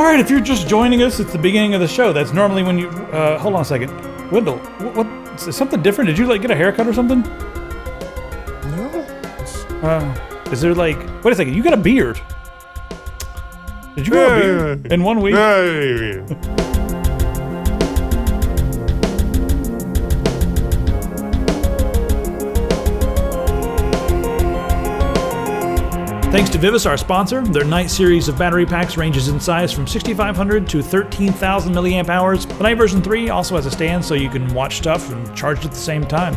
All right, if you're just joining us, it's the beginning of the show. That's normally when you. Uh, hold on a second, Wendell. What, what? Is something different? Did you like get a haircut or something? No. Uh, is there like? Wait a second. You got a beard. Did you grow a beard in one week? Thanks to Vivis, our sponsor. Their night series of battery packs ranges in size from 6,500 to 13,000 milliamp hours. The night version 3 also has a stand so you can watch stuff and charge it at the same time.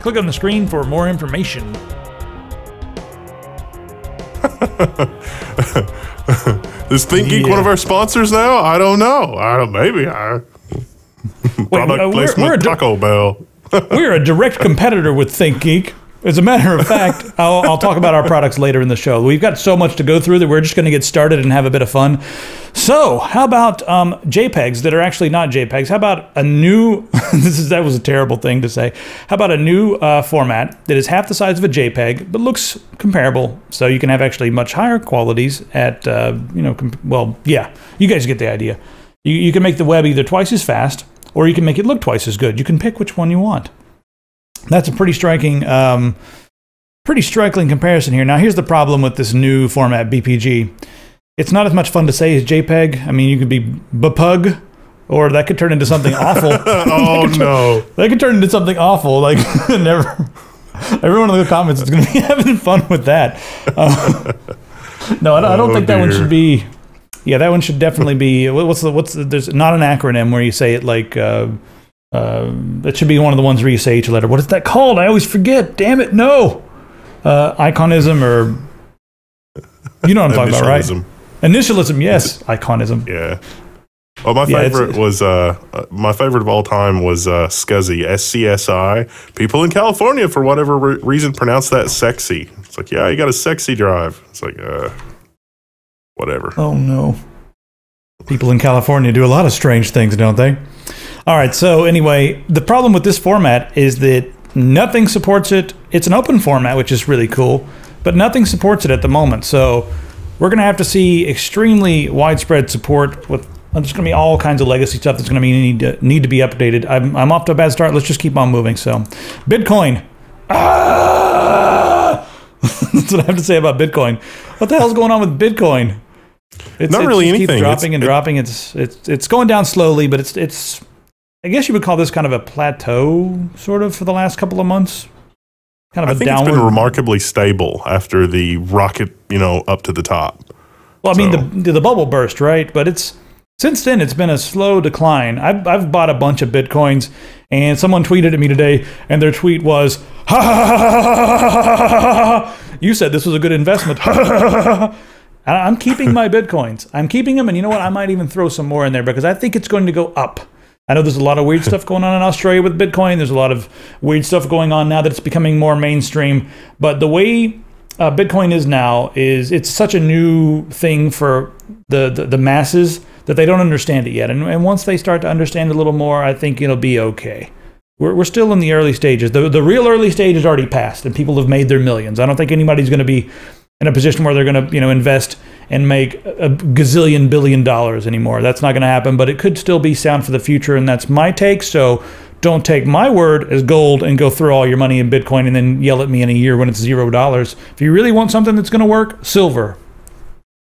Click on the screen for more information. Is ThinkGeek Yeah. one of our sponsors now? I don't know. I don't. Maybe I. Product uh, we're- placement. we're Taco Bell. We're a direct competitor with ThinkGeek. As a matter of fact, I'll, I'll talk about our products later in the show. We've got so much to go through that we're just going to get started and have a bit of fun. So, how about um, JPEGs that are actually not JPEGs? How about a new? this is that was a terrible thing to say. How about a new uh, format that is half the size of a JPEG but looks comparable? So you can have actually much higher qualities at uh, you know well yeah you guys get the idea. You, you can make the web either twice as fast or you can make it look twice as good. You can pick which one you want. That's a pretty striking, um, pretty striking comparison here. Now, here's the problem with this new format, BPG. It's not as much fun to say as JPEG. I mean, you could be BPUG, or that could turn into something awful. oh no. that could turn into something awful. Like, never. Everyone in the comments is going to be having fun with that. Uh, no, I don't, I don't Oh, think that one should be. Yeah, that one should definitely be. What's the what's the, there's not an acronym where you say it like. Uh, uh, that should be one of the ones where you say each letter. What is that called? I always forget. Damn it, no. Uh, iconism or you know what I'm talking about, right? Initialism. Yes. Iconism. Yeah. Well, my Yeah, favorite was uh, uh, my favorite of all time was uh, SCSI, S C S I. People in California, for whatever re- reason, pronounce that sexy. It's like, yeah, you got a sexy drive. It's like, uh, whatever. Oh no. People in California do a lot of strange things, don't they? All right, so anyway, the problem with this format is that nothing supports it. It's an open format, which is really cool, but nothing supports it at the moment. So we're going to have to see extremely widespread support with there's going to be all kinds of legacy stuff that's going to be need to, need to be updated. I'm, I'm off to a bad start. Let's just keep on moving. So, Bitcoin. Ah! that's what I have to say about Bitcoin. What the hell's going on with Bitcoin? It's, Not it really anything. dropping It's- and dropping. It's it's it's going down slowly, but it's it's. I guess you would call this kind of a plateau, sort of, for the last couple of months. Kind of I a think downward. it's been remarkably stable after the rocket, you know, up to the top. Well, I mean, the, the bubble burst, right? But it's since then it's been a slow decline. I've, I've bought a bunch of bitcoins, and someone tweeted at me today, and their tweet was, "Ha ha ha ha ha ha ha ha ha ha." "You said this was a good investment." I'm keeping my bitcoins. I'm keeping them, and you know what? I might even throw some more in there because I think it's going to go up. I know there's a lot of weird stuff going on in Australia with Bitcoin. There's a lot of weird stuff going on now that it's becoming more mainstream. But the way uh, Bitcoin is now is it's such a new thing for the, the, the masses that they don't understand it yet. And, and once they start to understand a little more, I think it'll be okay. We're, we're still in the early stages. The, the real early stage is already passed, and people have made their millions. I don't think anybody's going to be in a position where they're going to you know invest and make a gazillion billion dollars anymore. That's not going to happen, but it could still be sound for the future, and that's my take. So don't take my word as gold and go throw all your money in Bitcoin and then yell at me in a year when it's zero dollars. If you really want something that's going to work, silver,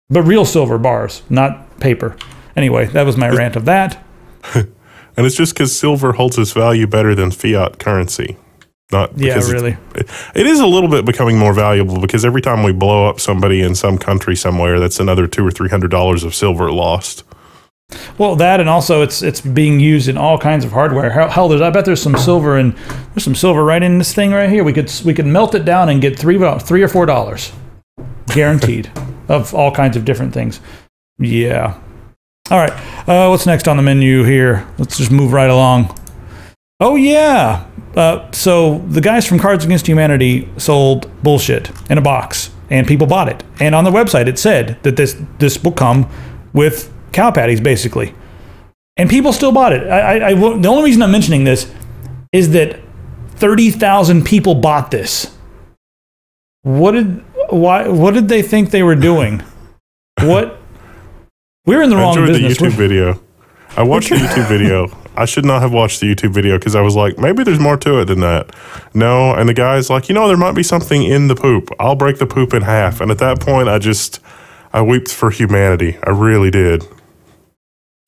but real silver bars, not paper. Anyway, that was my rant of that. And it's just because silver holds its value better than fiat currency. Not Yeah, really. it- is a little bit becoming more valuable because every time we blow up somebody in some country somewhere, that's another two or three hundred dollars of silver lost. Well, that and also it's it's being used in all kinds of hardware. Hell, hell, there's I bet there's some silver and there's some silver right in this thing right here. We could we could melt it down and get three do- three or four dollars, guaranteed, of all kinds of different things. Yeah. All right. Uh, what's next on the menu here? Let's just move right along. Oh yeah. Uh, so the guys from Cards Against Humanity sold bullshit in a box, and people bought it. And on their website, it said that this this will come with cow patties, basically. And people still bought it. I, I, I the only reason I'm mentioning this is that thirty thousand people bought this. What did why? What did they think they were doing? What We're in the I wrong enjoyed the. YouTube We're- video. I watched the YouTube video. I should not have watched the YouTube video because I was like, maybe there's more to it than that. No, and the guy's like, you know, there might be something in the poop. I'll break the poop in half. And at that point, I just, I wept for humanity. I really did.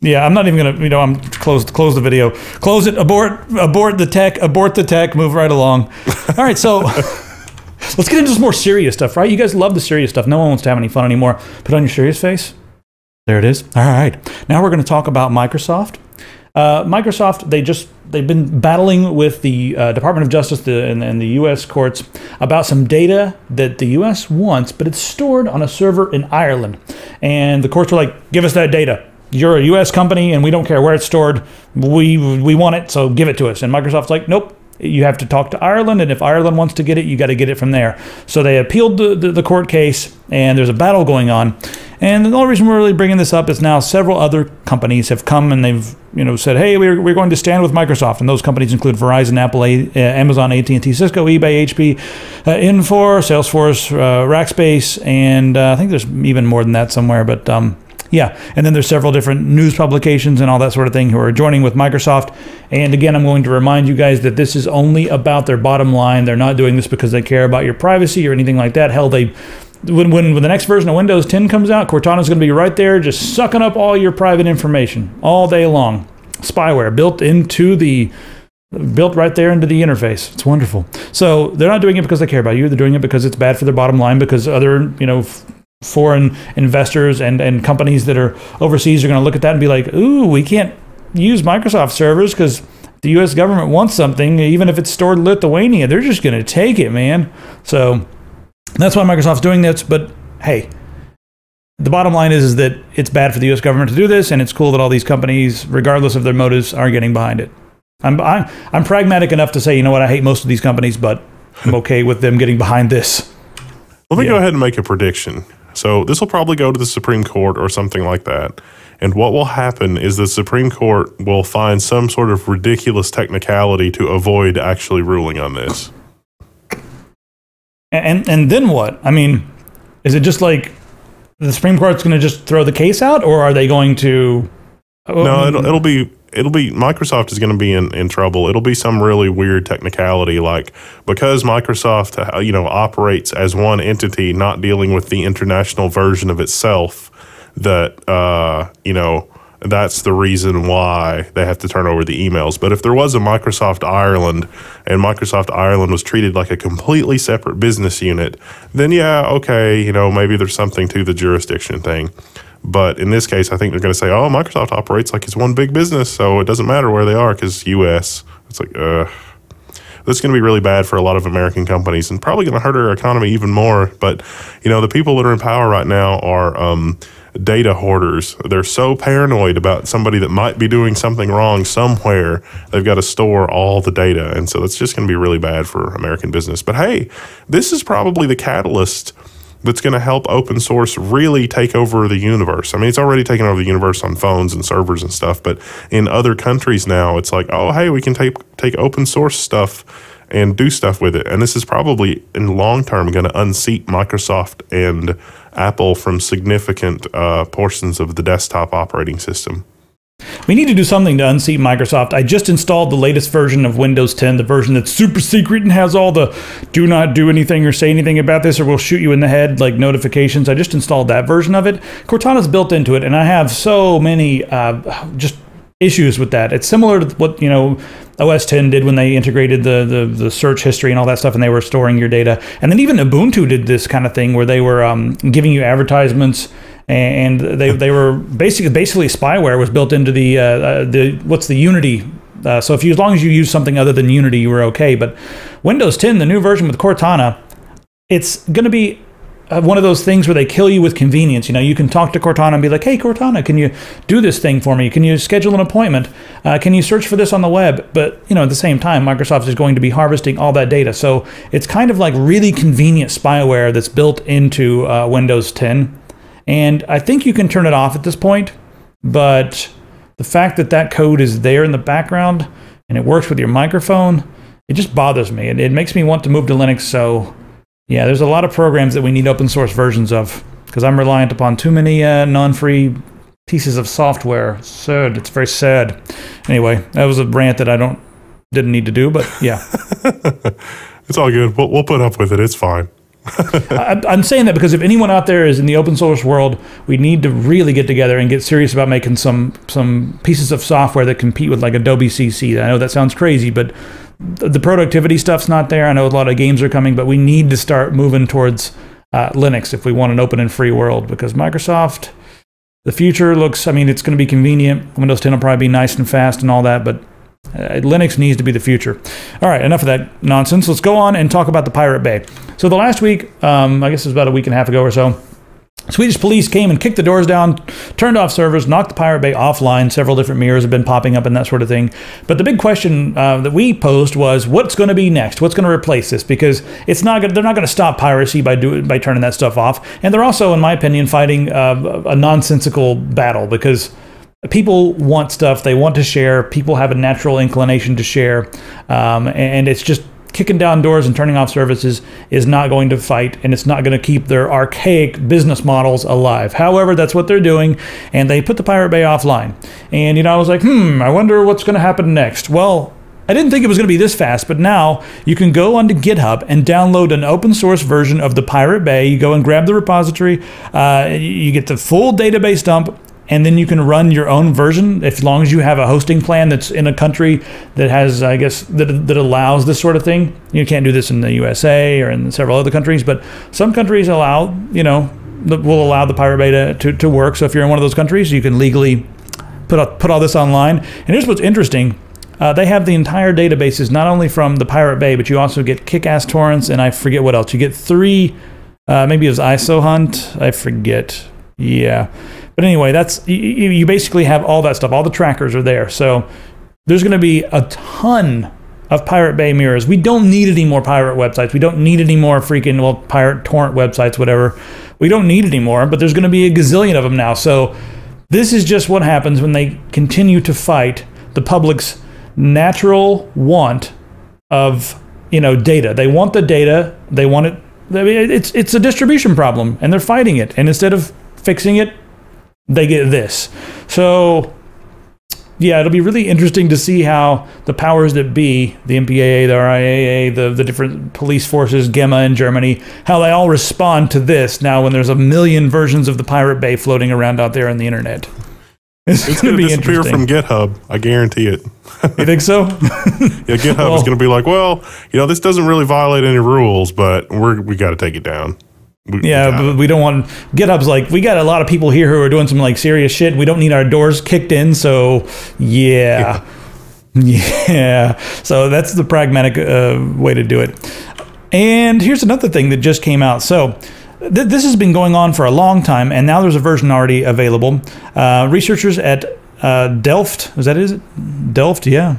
Yeah, I'm not even gonna. You know, I'm close. Close the video. Close it. Abort. Abort the tech. Abort the tech. Move right along. All right, so let's get into some more serious stuff. Right? You guys love the serious stuff. No one wants to have any fun anymore. Put on your serious face. There it is. All right. Now we're going to talk about Microsoft. Uh, Microsoft, they just they've been battling with the uh, Department of Justice the, and, and the U.S. courts about some data that the U.S. wants, but it's stored on a server in Ireland, and the courts were like, "Give us that data. You're a U.S. company, and we don't care where it's stored. We we want it, so give it to us." And Microsoft's like, "Nope." You have to talk to Ireland, and if Ireland wants to get it, you got to get it from there. So they appealed the, the, the court case, and there's a battle going on. And the only reason we're really bringing this up is now several other companies have come and they've you know said, hey, we're, we're going to stand with Microsoft, and those companies include Verizon, Apple, A, uh, Amazon, AT&T, Cisco, eBay, HP, uh, Infor, Salesforce, uh, Rackspace, and uh, I think there's even more than that somewhere, but. Um, yeah, and then there's several different news publications and all that sort of thing who are joining with Microsoft. And again, I'm going to remind you guys that this is only about their bottom line. They're not doing this because they care about your privacy or anything like that. Hell, they when, when, when the next version of Windows 10 comes out, Cortana's going to be right there just sucking up all your private information all day long. Spyware built into the built right there into the interface. It's wonderful. So they're not doing it because they care about you. They're doing it because it's bad for their bottom line because other, you know, f- foreign investors and, and companies that are overseas are going to look at that and be like, ooh, we can't use Microsoft servers because the U.S. government wants something, even if it's stored in Lithuania. They're just going to take it, man. So that's why Microsoft's doing this. But hey, the bottom line is, is that it's bad for the U.S. government to do this, and it's cool that all these companies, regardless of their motives, are getting behind it. I'm, I'm, I'm pragmatic enough to say, you know what, I hate most of these companies, but I'm okay with them getting behind this. Let me Yeah. go ahead and make a prediction. So this will probably go to the Supreme Court or something like that. And what will happen is the Supreme Court will find some sort of ridiculous technicality to avoid actually ruling on this. And and then what? I mean, is it just like the Supreme Court's going to just throw the case out, or are they going to? Uh, no, it'll, it'll be it'll be Microsoft is going to be in, in trouble. It'll be some really weird technicality, like because Microsoft uh, you know operates as one entity, not dealing with the international version of itself. That uh, you know that's the reason why they have to turn over the emails. But if there was a Microsoft Ireland and Microsoft Ireland was treated like a completely separate business unit, then yeah, okay, you know maybe there's something to the jurisdiction thing. But in this case, I think they're going to say, "Oh, Microsoft operates like it's one big business, so it doesn't matter where they are because U.S." It's like, uh, that's going to be really bad for a lot of American companies and probably going to hurt our economy even more. But you know, the people that are in power right now are um, data hoarders. They're so paranoid about somebody that might be doing something wrong somewhere. They've got to store all the data, and so that's just going to be really bad for American business. But hey, this is probably the catalyst that's going to help open source really take over the universe. I mean, it's already taken over the universe on phones and servers and stuff, but in other countries now, it's like, oh, hey, we can take take open source stuff and do stuff with it. And this is probably in long term going to unseat Microsoft and Apple from significant uh, portions of the desktop operating system. We need to do something to unseat Microsoft. I just installed the latest version of Windows 10, the version that's super secret and has all the do not do anything or say anything about this or we'll shoot you in the head like notifications. I just installed that version of it. Cortana's built into it, and I have so many uh, just issues with that. It's similar to what, you know, OS 10 did when they integrated the, the, the search history and all that stuff and they were storing your data. And then even Ubuntu did this kind of thing where they were um, giving you advertisements and they, they were basically basically spyware was built into the uh, uh, the what's the Unity. Uh, so if you as long as you use something other than Unity, you were okay. But Windows 10, the new version with Cortana, it's going to be uh, one of those things where they kill you with convenience. You know, you can talk to Cortana and be like, "Hey, Cortana, can you do this thing for me? Can you schedule an appointment? Uh, can you search for this on the web?" But you know, at the same time, Microsoft is going to be harvesting all that data, so it's kind of like really convenient spyware that's built into uh, Windows 10. And I think you can turn it off at this point, but the fact that that code is there in the background and it works with your microphone, it just bothers me. It, it makes me want to move to Linux. So, yeah, there's a lot of programs that we need open source versions of because I'm reliant upon too many uh, non free pieces of software. Sad. It's very sad. Anyway, that was a rant that I don't didn't need to do, but yeah. It's all good. We'll, we'll put up with it. It's fine. I'm saying that because if anyone out there is in the open source world, we need to really get together and get serious about making some some pieces of software that compete with like Adobe CC. I know that sounds crazy, but the the productivity stuff's not there. I know a lot of games are coming, but we need to start moving towards uh, Linux if we want an open and free world because Microsoft. The future looks, I mean, it's going to be convenient. Windows 10 will probably be nice and fast and all that, but uh, Linux needs to be the future. All right, enough of that nonsense. Let's go on and talk about the Pirate Bay. So the last week, um, I guess it was about a week and a half ago or so, Swedish police came and kicked the doors down, turned off servers, knocked the Pirate Bay offline. Several different mirrors have been popping up and that sort of thing. But the big question uh, that we posed was, what's going to be next? What's going to replace this? Because it's not they're not going to stop piracy by doing by turning that stuff off. And they're also, in my opinion, fighting uh, a nonsensical battle because people want stuff. They want to share. People have a natural inclination to share. Um, and it's just kicking down doors and turning off services is not going to fight and it's not going to keep their archaic business models alive. However that's what they're doing and they put the pirate bay offline. And you know i was like hmm i wonder what's going to happen next. Well I didn't think it was going to be this fast, but now you can go onto GitHub and download an open source version of the Pirate Bay. You go and grab the repository, uh, you get the full database dump, and then you can run your own version as long as you have a hosting plan that's in a country that has i guess that, that allows this sort of thing. You can't do this in the usa or in several other countries but some countries allow you know will allow the pirate bay to, to, work. So if you're in one of those countries you can legally put, all, put all this online. And here's what's interesting. Uh, they have the entire databases not only from the pirate bay but you also get kick-ass torrents and i forget what else. You get three uh, maybe it was isoHunt. I forget. Yeah but anyway, that's you, you basically have all that stuff. All the trackers are there. So there's going to be a ton of Pirate Bay mirrors. We don't need any more pirate websites. We don't need any more freaking well pirate torrent websites, whatever. We don't need any more. But there's going to be a gazillion of them now. So this is just what happens when they continue to fight the public's natural want of you know data. They want the data. They want it. I mean, it's it's a distribution problem, and they're fighting it. And instead of fixing it, they get this. So, yeah, it'll be really interesting to see how the powers that be, the MPAA, the RIAA, the, the different police forces, GEMA in Germany, how they all respond to this now when there's a million versions of the Pirate Bay floating around out there on the internet. It's, it's going to disappear from GitHub. I guarantee it. you think so? yeah, GitHub well, is going to be like, well, you know, this doesn't really violate any rules, but we're we got to take it down. We, yeah, we but we don't want GitHub's like we got a lot of people here who are doing some like serious shit. We don't need our doors kicked in, so yeah, yeah. yeah. So that's the pragmatic uh, way to do it. And here's another thing that just came out. So th- this has been going on for a long time, and now there's a version already available. Uh, researchers at uh, Delft, is that is it? Delft, yeah.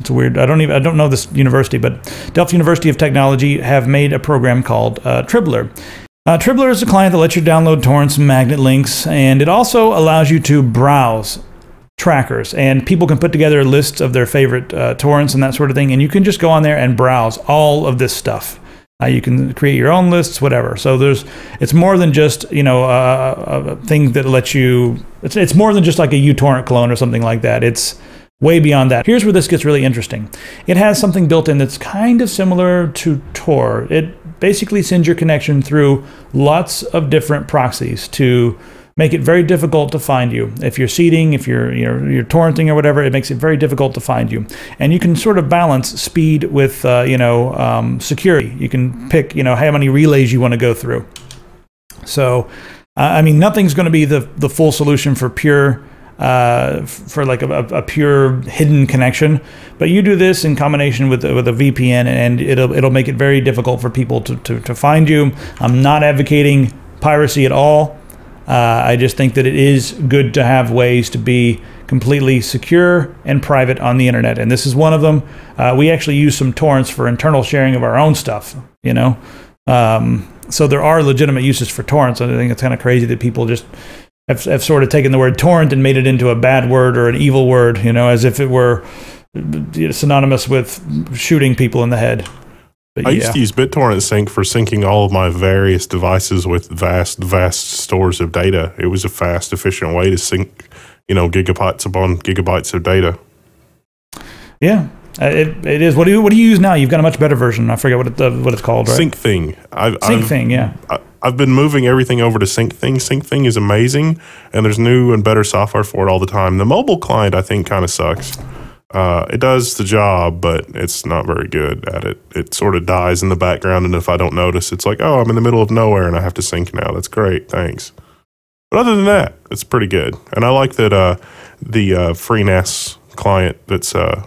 It's weird. I don't even I don't know this university, but Delft University of Technology have made a program called uh, Tribler, uh, Tribler is a client that lets you download torrents and magnet links, and it also allows you to browse trackers. And people can put together lists of their favorite uh, torrents and that sort of thing, and you can just go on there and browse all of this stuff. Uh, you can create your own lists, whatever. So there's, it's more than just you know a, a thing that lets you. It's it's more than just like a uTorrent clone or something like that. It's way beyond that. Here's where this gets really interesting. It has something built in that's kind of similar to Tor. It basically sends your connection through lots of different proxies to make it very difficult to find you. If you're seeding, if you're, you're, you're torrenting or whatever, it makes it very difficult to find you. And you can sort of balance speed with, uh, you know, um, security. You can pick, you know, how many relays you want to go through. So, uh, I mean, nothing's going to be the, the full solution for pure uh, for like a, a, pure hidden connection. But you do this in combination with with a VPN, and it'll it'll make it very difficult for people to to, to find you. I'm not advocating piracy at all. Uh, I just think that it is good to have ways to be completely secure and private on the internet, and this is one of them. Uh, we actually use some torrents for internal sharing of our own stuff. You know. Um, so there are legitimate uses for torrents. I think it's kind of crazy that people just have, have sort of taken the word torrent and made it into a bad word or an evil word, you know, as if it were synonymous with shooting people in the head. But I yeah. used to use BitTorrent Sync for syncing all of my various devices with vast, vast stores of data. It was a fast, efficient way to sync, you know, gigabytes upon gigabytes of data. yeah. Uh, It, it is. What do you What do you use now? You've got a much better version. I forget what it, uh, what it's called. Right? Sync Thing. I've, Sync I've, thing. Yeah. I- I've been moving everything over to Syncthing. Sync Thing is amazing, and there's new and better software for it all the time. The mobile client, I think, kind of sucks. Uh, it does the job, but it's not very good at it. It sort of dies in the background, and if I don't notice, it's like, oh, I'm in the middle of nowhere and I have to sync now. That's great, thanks. But other than that, it's pretty good, and I like that uh, the uh, FreeNAS client that's uh,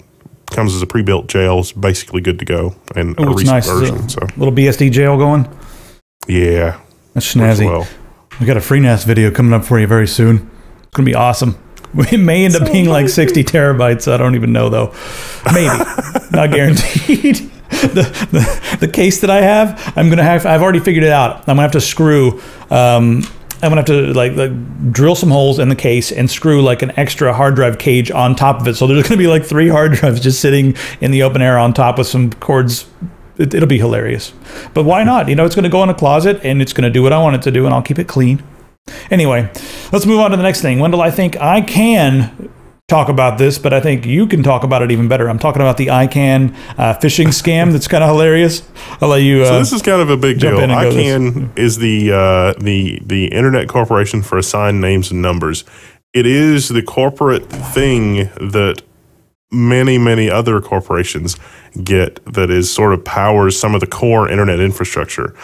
comes as a pre-built jail is basically good to go and a Oh, recent nice. version. So Little BSD jail going. yeah, That's works snazzy. well. We got a free FreeNAS video coming up for you very soon. It's gonna be awesome. It may end up being like 60 terabytes. I don't even know though. Maybe, not guaranteed. the, the the case that I have, I'm gonna have. I've already figured it out. I'm gonna have to screw. Um, I'm gonna have to like, like drill some holes in the case and screw like an extra hard drive cage on top of it. So there's gonna be like three hard drives just sitting in the open air on top with some cords it, it'll be hilarious. But why not? You know, it's going to go in a closet and it's going to do what I want it to do, and I'll keep it clean. Anyway, let's move on to the next thing. Wendell, I think I can talk about this, but I think you can talk about it even better. I'm talking about the ICANN uh, phishing scam that's kind of hilarious. I'll let you. Uh, So this is kind of a big deal. in and go this. ICANN is the uh, the the Internet Corporation for Assigned Names and Numbers. It is the corporate thing that many many other corporations get that is sort of powers some of the core internet infrastructure.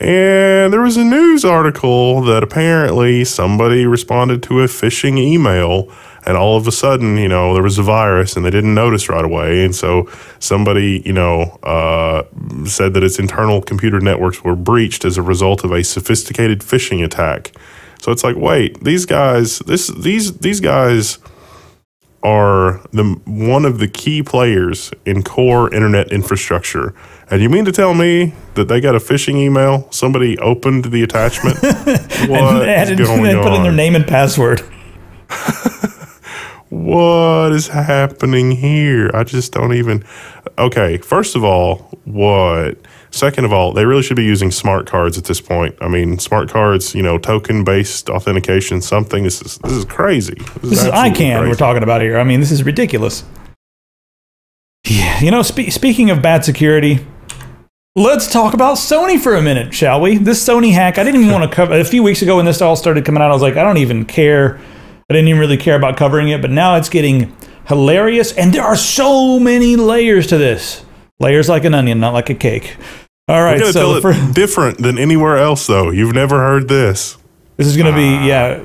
And there was a news article that apparently somebody responded to a phishing email and all of a sudden, you know, there was a virus and they didn't notice right away. And so somebody, you know, uh, said that its internal computer networks were breached as a result of a sophisticated phishing attack. So it's like, wait, these guys, this, these, these guys are the one of the key players in core internet infrastructure. And you mean to tell me that they got a phishing email? Somebody opened the attachment. and, What and, going and put in their name and password. what is happening here? I just don't even. Okay, first of all, what? Second of all, they really should be using smart cards at this point. I mean, smart cards, you know, token based authentication, something. This is this is crazy. This is absolutely ICANN we're talking about here. I mean, this is ridiculous. Yeah, you know, spe- speaking of bad security, let's talk about Sony for a minute, shall we? This Sony hack, I didn't even want to cover. A few weeks ago when this all started coming out, I was like, I don't even care. I didn't even really care about covering it, but now it's getting hilarious, and there are so many layers to this. Layers like an onion, not like a cake. All right, so for, different than anywhere else, though. You've never heard this. This is going to Ah. be, yeah,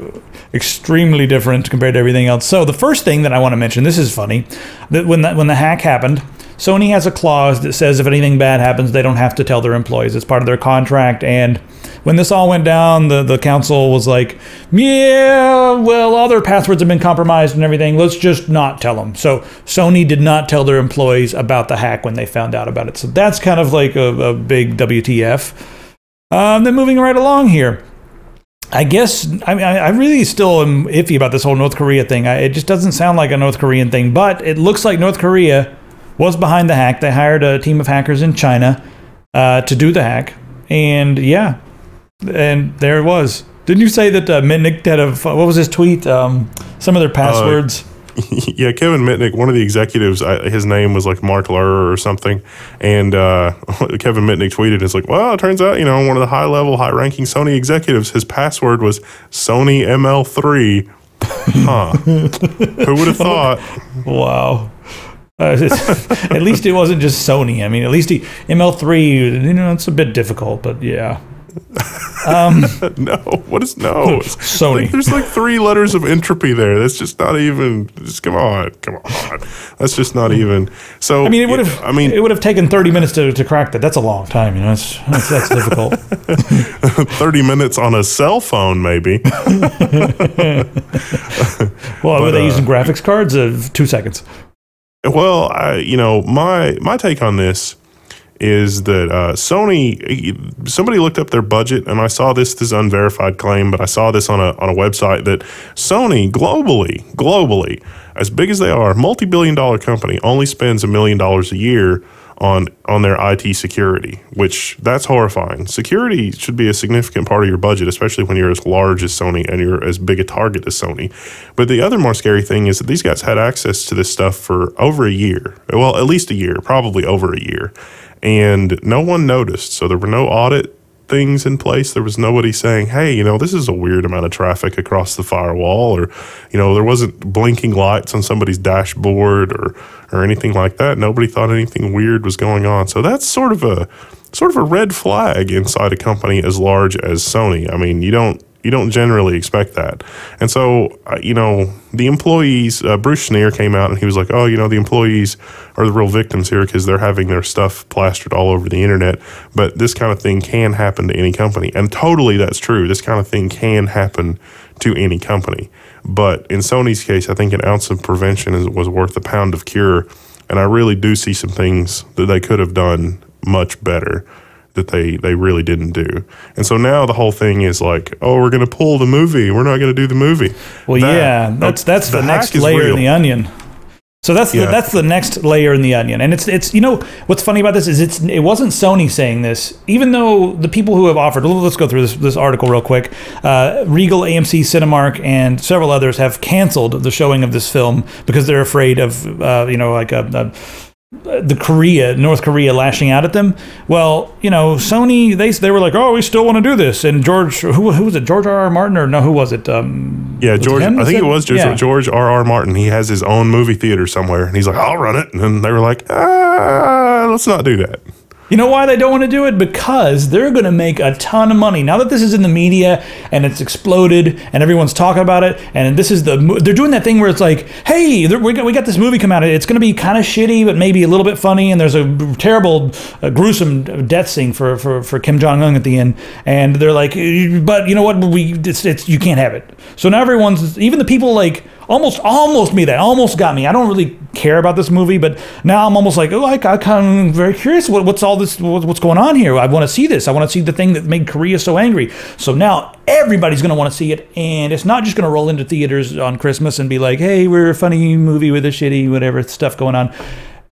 extremely different compared to everything else. So the first thing that I want to mention, this is funny, that when that when the hack happened, Sony has a clause that says if anything bad happens, they don't have to tell their employees. It's part of their contract. And when this all went down, the the counsel was like, yeah, well, all their passwords have been compromised and everything. Let's just not tell them. So Sony did not tell their employees about the hack when they found out about it. So that's kind of like a, a big WTF. Um, then moving right along here. I guess I mean I really still am iffy about this whole North Korea thing. I, it just doesn't sound like a North Korean thing, but it looks like North Korea was behind the hack. They hired a team of hackers in China uh, to do the hack, and yeah, and there it was. Didn't you say that uh, Mitnick had a what was his tweet? Um, some of their passwords. yeah, Kevin Mitnick, one of the executives, I, his name was like Mark Lurr or something, and uh, Kevin Mitnick tweeted, "It's like, well, it turns out, you know, one of the high level, high ranking Sony executives, his password was Sony ML3." Huh? Who would have thought? Wow. Uh, at least it wasn't just Sony. I mean, at least he, ML3, you know, it's a bit difficult, but yeah. No, what is no? Sony. Like, there's like three letters of entropy there. That's just not even. Just come on, come on. That's just not even. So I mean, it would have. I mean, it would have taken thirty minutes to, to crack that. That's a long time. You know, that's that's, that's difficult. 30 minutes on a cell phone, maybe. Well, were they uh, using graphics cards? Of two seconds. Well, I, you know, my my take on this is that uh, Sony. Somebody looked up their budget, and I saw this this unverified claim, but I saw this on a on a website that Sony globally, globally, as big as they are, multi billion dollar company, only spends a million dollars a year on on their IT security, which that's horrifying. Security should be a significant part of your budget, especially when you're as large as Sony and you're as big a target as Sony. But the other more scary thing is that these guys had access to this stuff for over a year. Well, at least a year, probably over a year. And no one noticed. So there were no audit things in place. There was nobody saying, hey, you know, this is a weird amount of traffic across the firewall, or, you know, there wasn't blinking lights on somebody's dashboard or, or anything like that. Nobody thought anything weird was going on. So that's sort of a sort of a red flag inside a company as large as Sony. I mean, you don't you don't generally expect that. And so, uh, you know, the employees, uh, Bruce Schneier came out and he was like, oh, you know, the employees are the real victims here because they're having their stuff plastered all over the internet. But this kind of thing can happen to any company. And totally that's true. This kind of thing can happen to any company. But in Sony's case, I think an ounce of prevention is, was worth a pound of cure. And I really do see some things that they could have done much better that they they really didn't do. And so now the whole thing is like, oh, we're going to pull the movie. We're not going to do the movie. Well, That- yeah, that's that's the, the next layer in the onion. So that's the, that's the next layer in the onion, and it's it's you know what's funny about this is it's it wasn't Sony saying this, even though the people who have offered. Let's go through this this article real quick. Uh, Regal, AMC, Cinemark, and several others have canceled the showing of this film because they're afraid of uh, you know like a. a the Korea, North Korea lashing out at them. Well, you know, Sony, they they were like, oh, we still want to do this. And George, who, who was it? George R. R. Martin or no? Who was it? Um, Yeah, was George. him I think it was George, Yeah. George R. R. Martin. He has his own movie theater somewhere, and he's like, "I'll run it." And then they were like, ah, "Let's not do that." You know why they don't want to do it? Because they're going to make a ton of money. Now that this is in the media and it's exploded and everyone's talking about it, and this is the they're doing that thing where it's like, hey, we got, we got this movie come out. It's going to be kind of shitty, but maybe a little bit funny. And there's a terrible, uh, gruesome death scene for, for, for Kim Jong Un at the end. And they're like, but you know what? We it's, it's you can't have it. So now everyone's even the people like almost almost me that almost got me. I don't really care about this movie, but now I'm almost like, oh, I, I very curious. What, what's all this? What, what's going on here? I want to see this. I want to see the thing that made Korea so angry. So now everybody's going to want to see it, and it's not just going to roll into theaters on Christmas and be like, hey, we're a funny movie with a shitty whatever stuff going on.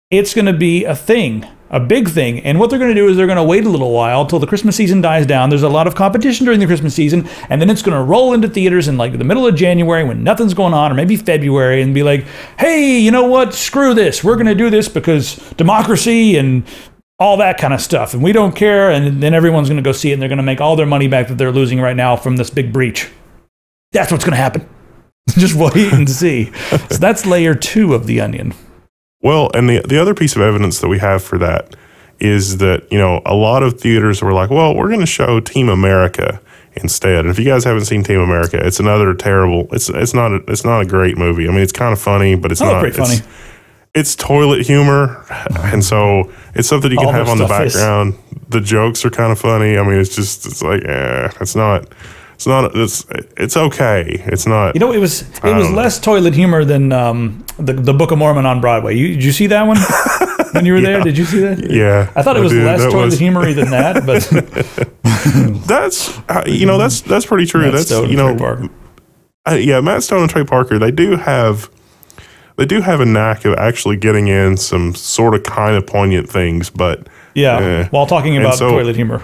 It's going to be a thing. A big thing. And what they're going to do is they're going to wait a little while till the Christmas season dies down. There's a lot of competition during the Christmas season. And then it's going to roll into theaters in like the middle of January when nothing's going on, or maybe February, and be like, hey, you know what? Screw this. We're going to do this because democracy and all that kind of stuff. And we don't care. And then everyone's going to go see it and they're going to make all their money back that they're losing right now from this big breach. That's what's going to happen. Just wait and see. So that's layer two of the onion. Well, and the the other piece of evidence that we have for that is that you know a lot of theaters were like, well, we're going to show Team America instead. And if you guys haven't seen Team America, it's another terrible. It's it's not a, it's not a great movie. I mean, it's kind of funny, but it's Oh, not pretty funny. It's, it's toilet humor, and so it's something you can All have on the stuff is. background. The jokes are kind of funny. I mean, it's just it's like, eh, it's not. It's not. It's it's okay. It's not. You know, it was it was know. less toilet humor than um, the the Book of Mormon on Broadway. You, did you see that one when you were there? Did you see that? yeah, I thought it was did. less toilet was- humory than that, but That's uh, you know that's that's pretty true. Matt that's Stone you know uh, yeah, Matt Stone and Trey Parker, they do have they do have a knack of actually getting in some sort of kind of poignant things, but yeah, eh. while talking about so- toilet humor.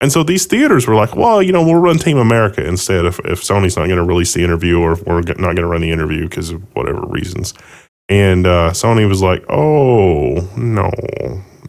And so these theaters were like, well, you know, we'll run Team America instead if, if Sony's not going to release the interview or if we're not going to run the interview because of whatever reasons. And uh, Sony was like, oh, no,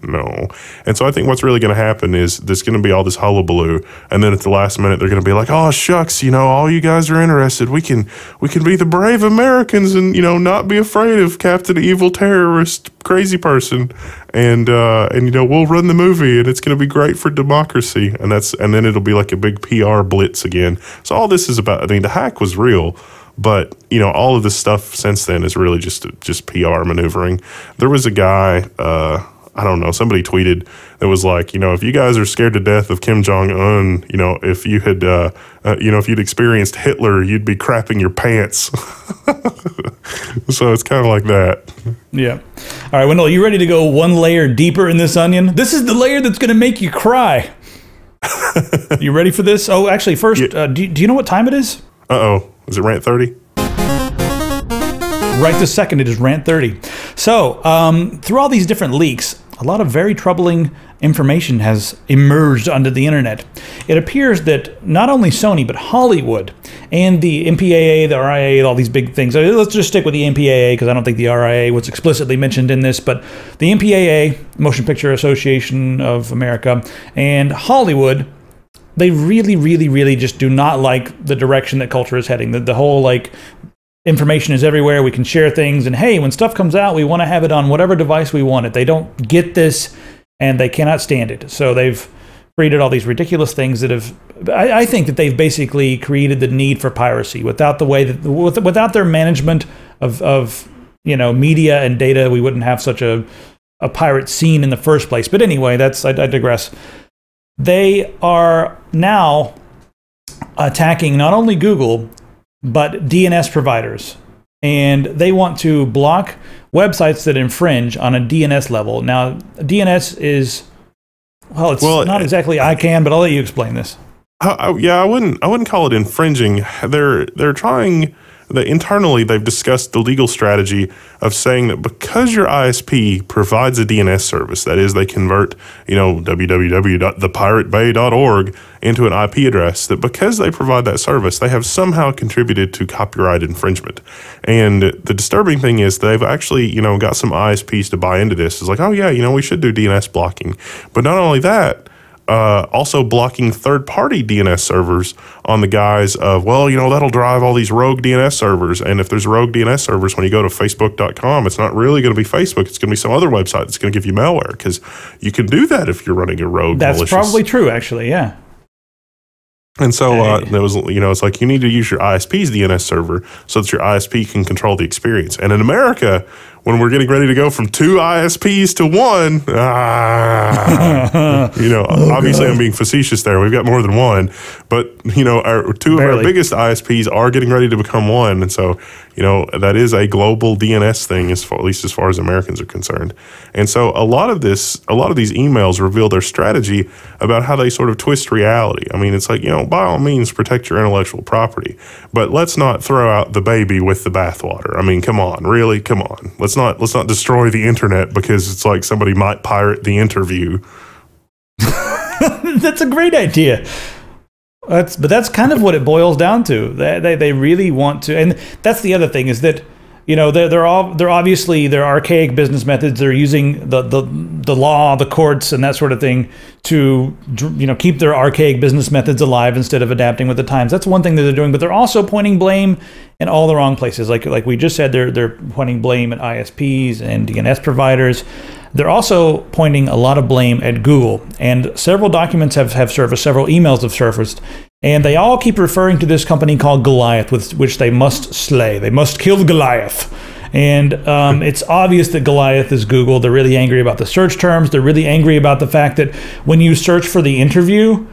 no. And so I think what's really going to happen is there's going to be all this hullabaloo. And then at the last minute, they're going to be like, oh, shucks, you know, all you guys are interested. We can, we can be the brave Americans and, you know, not be afraid of Captain Evil terrorist crazy person. And, uh, and, you know, we'll run the movie and it's going to be great for democracy. And that's, and then it'll be like a big PR blitz again. So all this is about, I mean, the hack was real. But you know, all of this stuff since then is really just just PR maneuvering. There was a guy, uh, I don't know, somebody tweeted that was like, you know, if you guys are scared to death of Kim Jong Un, you know, if you had, uh, uh, you know, if you'd experienced Hitler, you'd be crapping your pants. so it's kind of like that. Yeah. All right, Wendell, you ready to go one layer deeper in this onion? This is the layer that's going to make you cry. you ready for this? Oh, actually, first, uh, do, do you know what time it is? Uh oh, is it rant thirty? Right this second, it is Rant 30. So, um, through all these different leaks, a lot of very troubling information has emerged onto the internet. It appears that not only Sony, but Hollywood and the MPAA, the RIA, all these big things. Uh, let's just stick with the MPAA because I don't think the RIA was explicitly mentioned in this, but the MPAA, Motion Picture Association of America, and Hollywood they really, really, really just do not like the direction that culture is heading. The, the whole like information is everywhere. We can share things. And hey, when stuff comes out, we want to have it on whatever device we want it. They don't get this and they cannot stand it. So they've created all these ridiculous things that have. I, I think that they've basically created the need for piracy without the way that without their management of of you know media and data, we wouldn't have such a a pirate scene in the first place. But anyway, that's I, I digress. They are now attacking not only Google but DNS providers. And they want to block websites that infringe on a DNS level. Now, DNS is well, it's well, not eh, exactly ICANN, but I'll let you explain this. I, I, yeah, I wouldn't. I wouldn't call it infringing. They're they're trying internally they've discussed the legal strategy of saying that because your ISP provides a DNS service, that is, they convert, you know, www.thepiratebay.org into an IP address, that because they provide that service, they have somehow contributed to copyright infringement. And the disturbing thing is they've actually, you know, got some ISPs to buy into this. It's like, oh yeah, you know, we should do DNS blocking. But not only that, uh, also blocking third party DNS servers on the guise of, well, you know, that'll drive all these rogue DNS servers. And if there's rogue DNS servers, when you go to facebook.com, it's not really going to be Facebook. It's going to be some other website that's going to give you malware because you can do that if you're running a rogue. That's malicious. probably true, actually. Yeah. And so uh, there was, you know, it's like you need to use your ISP's DNS server so that your ISP can control the experience. And in America, when we're getting ready to go from two ISPs to one, ah, you know, oh, obviously God. I'm being facetious there. We've got more than one, but you know, our two Barely. of our biggest ISPs are getting ready to become one, and so you know that is a global DNS thing, as far, at least as far as Americans are concerned. And so a lot of this, a lot of these emails reveal their strategy about how they sort of twist reality. I mean, it's like you know, by all means, protect your intellectual property, but let's not throw out the baby with the bathwater. I mean, come on, really, come on, let's not let's not destroy the internet because it's like somebody might pirate the interview. that's a great idea. That's but that's kind of what it boils down to. They, they they really want to, and that's the other thing is that you know they're they're all they're obviously they're archaic business methods. They're using the the the law, the courts, and that sort of thing to you know keep their archaic business methods alive instead of adapting with the times. That's one thing that they're doing, but they're also pointing blame in all the wrong places. Like like we just said, they're they're pointing blame at ISPs and DNS providers. They're also pointing a lot of blame at Google, and several documents have, have surfaced, several emails have surfaced, and they all keep referring to this company called Goliath, with which they must slay. They must kill Goliath. And um, it's obvious that Goliath is Google. They're really angry about the search terms. They're really angry about the fact that when you search for the interview,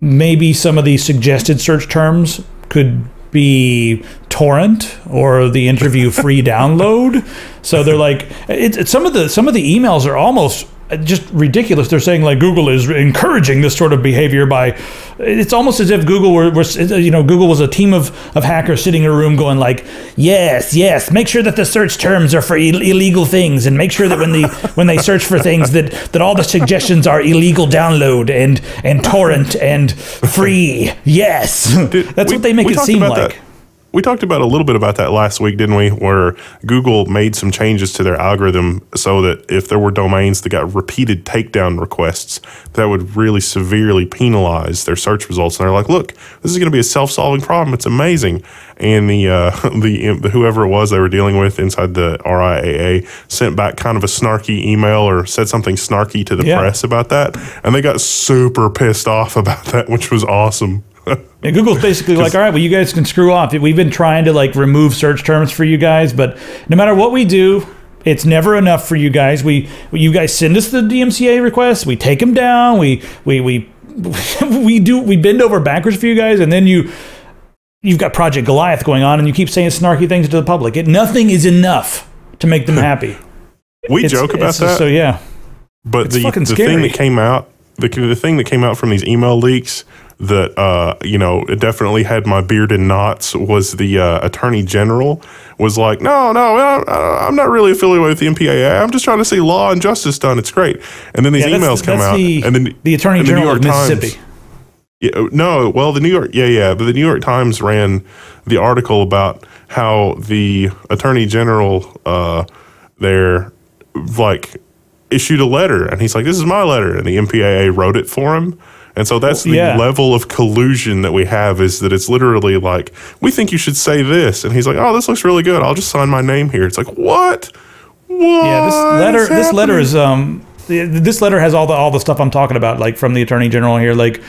maybe some of the suggested search terms could be torrent or the interview free download. So they're like, it's, it's, some of the some of the emails are almost just ridiculous. They're saying like Google is encouraging this sort of behavior by. It's almost as if Google were, were you know Google was a team of, of hackers sitting in a room going like yes yes make sure that the search terms are for Ill- illegal things and make sure that when the when they search for things that that all the suggestions are illegal download and and torrent and free yes Dude, that's we, what they make it seem like. That we talked about a little bit about that last week, didn't we? Where Google made some changes to their algorithm so that if there were domains that got repeated takedown requests, that would really severely penalize their search results. And they're like, "Look, this is going to be a self-solving problem. It's amazing." And the uh, the, the whoever it was they were dealing with inside the RIAA sent back kind of a snarky email or said something snarky to the yeah. press about that, and they got super pissed off about that, which was awesome. And Google's basically like, all right, well, you guys can screw off. We've been trying to like remove search terms for you guys, but no matter what we do, it's never enough for you guys. We, you guys send us the DMCA requests, we take them down, we, we, we, we do, we bend over backwards for you guys, and then you, you've got Project Goliath going on, and you keep saying snarky things to the public. It, nothing is enough to make them happy. we it's, joke about it's, that. So yeah, but it's the, the thing that came out, the, the thing that came out from these email leaks that uh, you know it definitely had my beard in knots was the uh, attorney general was like, no, no, I- I'm not really affiliated with the MPAA. I'm just trying to see law and justice done. It's great. And then these Yeah, that's- emails come that's out, the- and then the Attorney General of Mississippi. yeah, no, well, the New York, yeah, yeah, but the New York Times ran the article about how the Attorney General uh, there, like, issued a letter, and he's like, "This is my letter," and the MPAA wrote it for him. And so that's the yeah. level of collusion that we have is that it's literally like, we think you should say this. And he's like, oh, this looks really good. I'll just sign my name here. It's like, what? What? Yeah, this letter. This letter is um. This letter has all the all the stuff I'm talking about, like from the attorney general here, like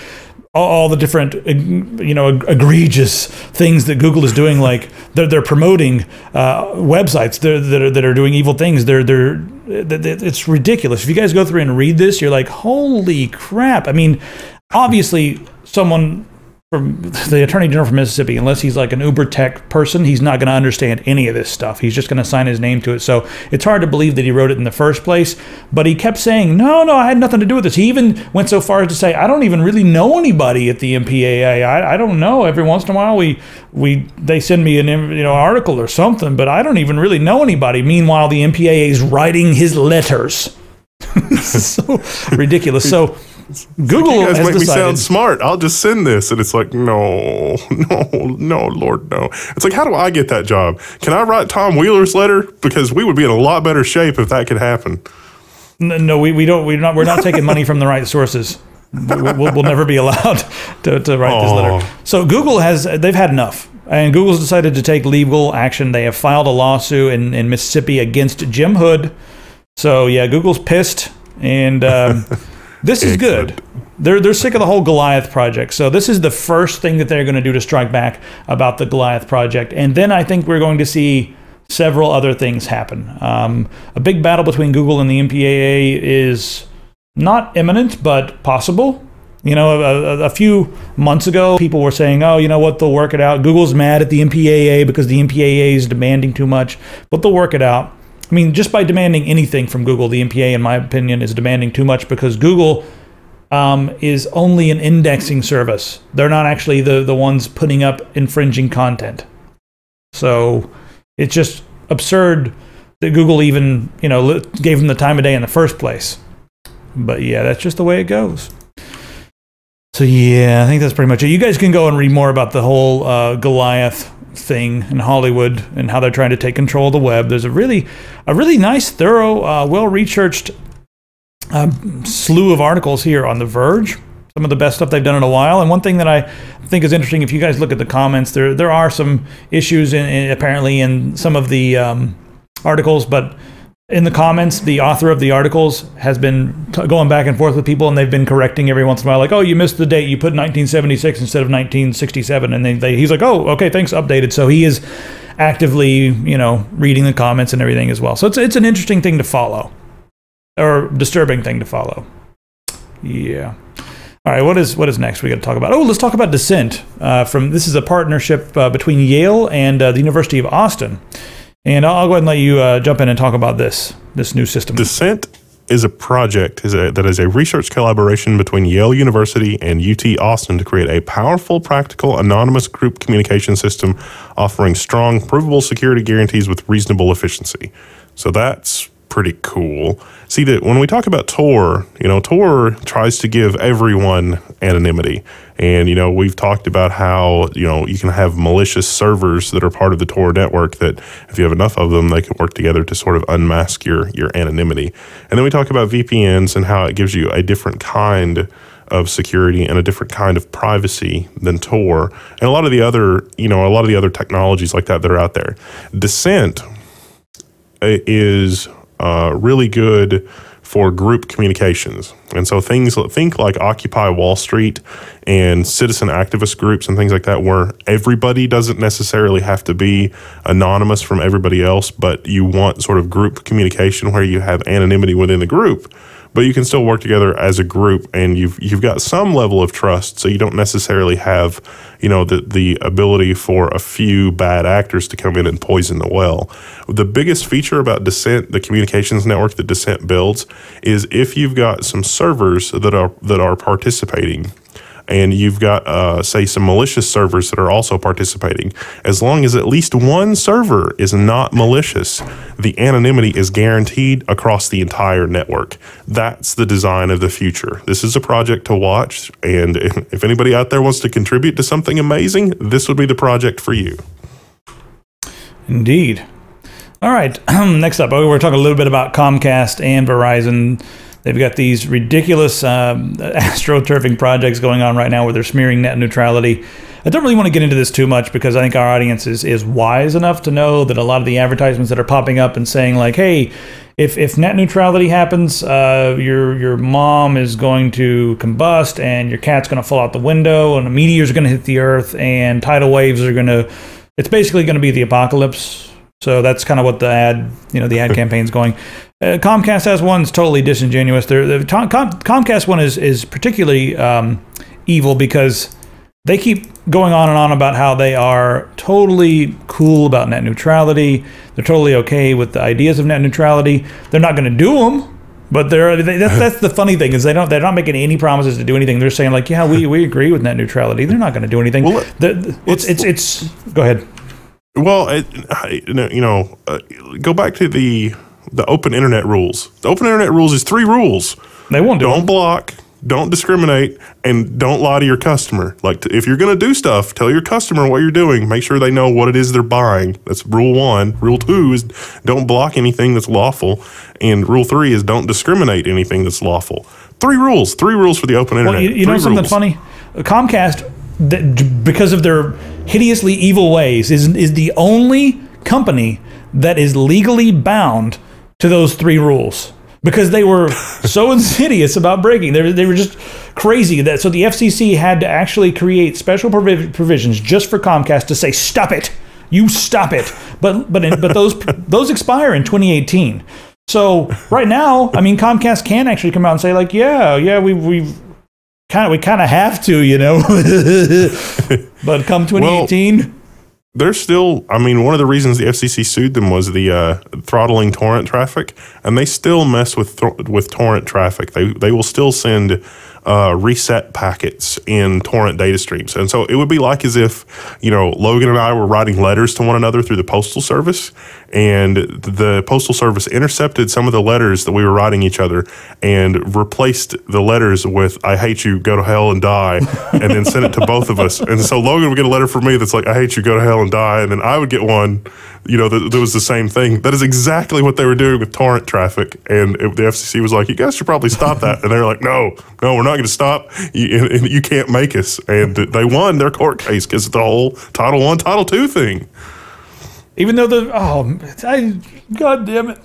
all, all the different you know egregious things that Google is doing. Like they're they're promoting uh, websites that are, that are that are doing evil things. They're they're th- th- it's ridiculous. If you guys go through and read this, you're like, holy crap! I mean, obviously, someone from the attorney general from Mississippi, unless he's like an uber tech person, he's not going to understand any of this stuff. He's just going to sign his name to it. So it's hard to believe that he wrote it in the first place. But he kept saying, "No, no, I had nothing to do with this." He even went so far as to say, "I don't even really know anybody at the MPAA. I, I don't know. Every once in a while, we we they send me an you know article or something, but I don't even really know anybody." Meanwhile, the MPAA is writing his letters. so ridiculous. So. Google you guys has make me sound smart. I'll just send this. And it's like, no, no, no, Lord, no. It's like, how do I get that job? Can I write Tom Wheeler's letter? Because we would be in a lot better shape if that could happen. N- No, we, we don't. We're not. We're not taking money from the right sources. We- We'll, we'll never be allowed to, to write this letter. So Google has. They've had enough, and Google's decided to take legal action. They have filed a lawsuit in, in Mississippi against Jim Hood. So yeah, Google's pissed, and um, this is good. They're they're sick of the whole Goliath project. So this is the first thing that they're going to do to strike back about the Goliath project, and then I think we're going to see several other things happen. Um, a big battle between Google and the MPAA is not imminent, but possible. You know, a, a, a few months ago, people were saying, "Oh, you know what? They'll work it out." Google's mad at the MPAA because the MPAA is demanding too much, but they'll work it out. I mean, just by demanding anything from Google, the MPA, in my opinion, is demanding too much because Google um, is only an indexing service. They're not actually the, the ones putting up infringing content. So it's just absurd that Google even, you know, gave them the time of day in the first place. But yeah, that's just the way it goes. So yeah, I think that's pretty much it. You guys can go and read more about the whole uh, Goliath thing in Hollywood and how they're trying to take control of the web. There's a really, a really nice, thorough, uh, well-researched um, slew of articles here on The Verge. Some of the best stuff they've done in a while. And one thing that I think is interesting, if you guys look at the comments, there there are some issues in, in apparently in some of the um, articles, but in the comments, the author of the articles has been going back and forth with people, and they've been correcting every once in a while, like, "Oh, you missed the date. You put 1976 instead of 1967." And they, they he's like, "Oh, okay, thanks, updated." So he is actively, you know, reading the comments and everything as well. So it's it's an interesting thing to follow, or disturbing thing to follow. Yeah. All right, what is what is next? We got to talk about. Oh, let's talk about Dissent. Uh, from this is a partnership uh, between Yale and uh, the University of Austin, and I'll, go ahead and let you uh, jump in and talk about this this new system. Dissent is a project is a, that is a research collaboration between Yale University and UT Austin to create a powerful, practical, anonymous group communication system offering strong, provable security guarantees with reasonable efficiency. So that's pretty cool. See that when we talk about Tor, you know, Tor tries to give everyone anonymity. And, you know, we've talked about how, you know, you can have malicious servers that are part of the Tor network that if you have enough of them, they can work together to sort of unmask your, your anonymity. And then we talk about VPNs and how it gives you a different kind of security and a different kind of privacy than Tor and a lot of the other, you know, a lot of the other technologies like that that are out there. Dissent uh, is uh, really good for group communications. And so things think like Occupy Wall Street and citizen activist groups and things like that, where everybody doesn't necessarily have to be anonymous from everybody else, but you want sort of group communication where you have anonymity within the group. But you can still work together as a group, and you've you've got some level of trust, so you don't necessarily have, you know, the the ability for a few bad actors to come in and poison the well. The biggest feature about Dissent, the communications network that Dissent builds, is if you've got some servers that are that are participating, and you've got, uh, say, some malicious servers that are also participating, as long as at least one server is not malicious, the anonymity is guaranteed across the entire network. That's the design of the future. This is a project to watch, and if anybody out there wants to contribute to something amazing, this would be the project for you. Indeed. All right. Next up, we're talking a little bit about Comcast and Verizon. They've got these ridiculous um, astroturfing projects going on right now where they're smearing net neutrality. I don't really want to get into this too much because I think our audience is, is wise enough to know that a lot of the advertisements that are popping up and saying like, "Hey, if, if net neutrality happens, uh, your your mom is going to combust and your cat's going to fall out the window and a meteor is going to hit the earth and tidal waves are going to." It's basically going to be the apocalypse so that's kind of what the ad, you know, the ad campaign's going. Uh, Comcast has one's totally disingenuous. They're, the Com- Comcast one is is particularly um, evil because they keep going on and on about how they are totally cool about net neutrality. They're totally okay with the ideas of net neutrality. They're not going to do them, but they're they, that's, that's the funny thing is they don't they're not making any promises to do anything. They're saying like, yeah, we, we agree with net neutrality. They're not going to do anything. Well, the, it's, it's it's go ahead. Well, it, you know, uh, go back to the the open internet rules. The open internet rules is three rules. They won't do Don't block, don't discriminate, and don't lie to your customer. Like, if you're going to do stuff, tell your customer what you're doing. Make sure they know what it is they're buying. That's rule one. Rule two is don't block anything that's lawful, and rule three is don't discriminate anything that's lawful. Three rules. Three rules for the open internet. Well, you, you know something rules. funny? Comcast because of their hideously evil ways is is the only company that is legally bound to those three rules because they were so insidious about breaking. They, they were just crazy that so the FCC had to actually create special provisions just for Comcast to say stop it. You stop it. But but but those those expire in 2018. So right now, I mean Comcast can actually come out and say like, yeah, yeah, we we've kind of we kind of have to, you know. but come 2018, well, they're still. I mean, one of the reasons the FCC sued them was the uh, throttling torrent traffic, and they still mess with th- with torrent traffic. They they will still send uh, reset packets in torrent data streams. And so it would be like as if, you know, Logan and I were writing letters to one another through the Postal Service, and the Postal Service intercepted some of the letters that we were writing each other and replaced the letters with, I hate you, go to hell and die, and then sent it to both of us. And so Logan would get a letter from me that's like, I hate you, go to hell and die. And then I would get one you know, that, that was the same thing. That is exactly what they were doing with torrent traffic. And it, the FCC was like, you guys should probably stop that. And they were like, no, no, we're not going to stop. You, you can't make us. And they won their court case because the whole Title One, Title Two thing. Even though the oh, I, God damn it,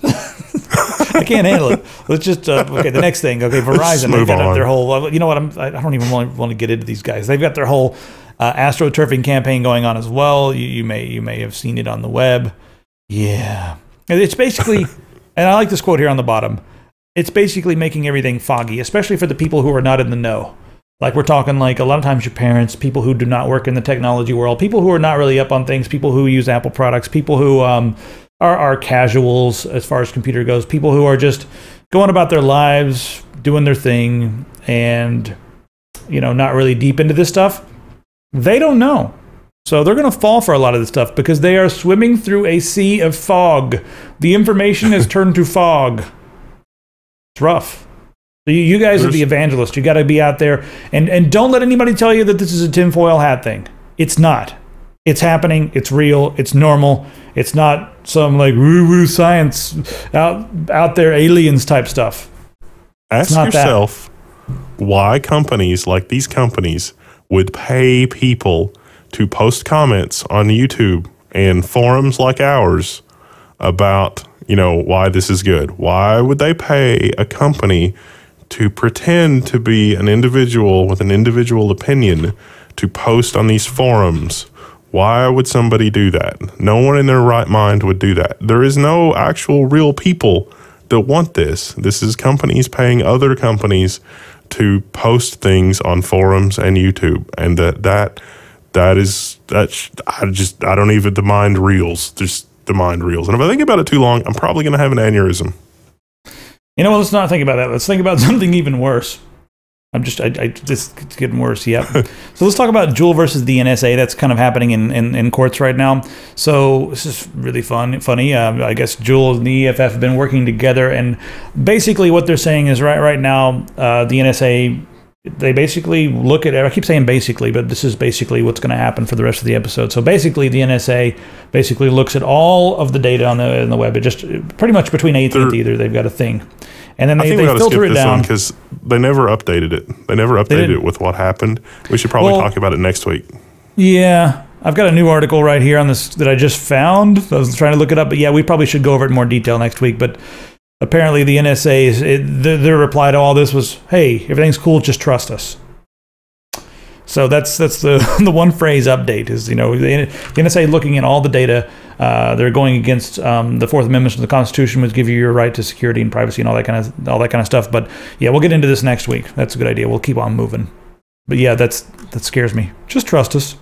I can't handle it. Let's just uh, okay. The next thing, okay, Verizon. They've got on. their whole. You know what? I'm, I don't even want, want to get into these guys. They've got their whole uh, astroturfing campaign going on as well. You, you, may you may have seen it on the web. Yeah, it's basically, and I like this quote here on the bottom. It's basically making everything foggy, especially for the people who are not in the know. Like we're talking like a lot of times your parents, people who do not work in the technology world, people who are not really up on things, people who use Apple products, people who um, are, are casuals as far as computer goes, people who are just going about their lives, doing their thing, and you know, not really deep into this stuff. They don't know. So they're going to fall for a lot of this stuff because they are swimming through a sea of fog. The information has turned to fog. It's rough. So you, you guys There's... are the evangelists. You got to be out there and and don't let anybody tell you that this is a tinfoil hat thing. It's not. It's happening. It's real. It's normal. It's not some like woo woo science out out there aliens type stuff. Ask yourself that. why companies like these companies would pay people to post comments on YouTube and forums like ours about, you know, why this is good. Why would they pay a company to pretend to be an individual with an individual opinion to post on these forums? Why would somebody do that? No one in their right mind would do that. There is no actual real people that want this. This is companies paying other companies to post things on forums and YouTube, and that that that is that I just I don't even the mind reels, just the mind reels. And if I think about it too long, I'm probably going to have an aneurysm. You know? Let's not think about that. Let's think about something even worse. I'm just, I, I this it's getting worse. Yep. so let's talk about Jewel versus the NSA. That's kind of happening in, in, in courts right now. So this is really fun, funny. Um, I guess Jewel and the EFF have been working together, and basically what they're saying is right right now, uh, the NSA they basically look at I keep saying basically, but this is basically what's going to happen for the rest of the episode. So basically, the NSA basically looks at all of the data on the on the web. It just pretty much between AT and T, they've got a thing, and then they, they filter it down because they never updated it. They never updated they it with what happened. We should probably well, talk about it next week. Yeah, I've got a new article right here on this that I just found. I was trying to look it up, but yeah, we probably should go over it in more detail next week. But apparently the NSA, it, their, their reply to all this was, "Hey, everything's cool. Just trust us." So that's that's the the one phrase update is you know the, the NSA looking at all the data. Uh, they're going against um, the Fourth Amendment to the Constitution, which give you your right to security and privacy and all that kind of all that kind of stuff. But yeah, we'll get into this next week. That's a good idea. We'll keep on moving. But yeah, that's that scares me. Just trust us.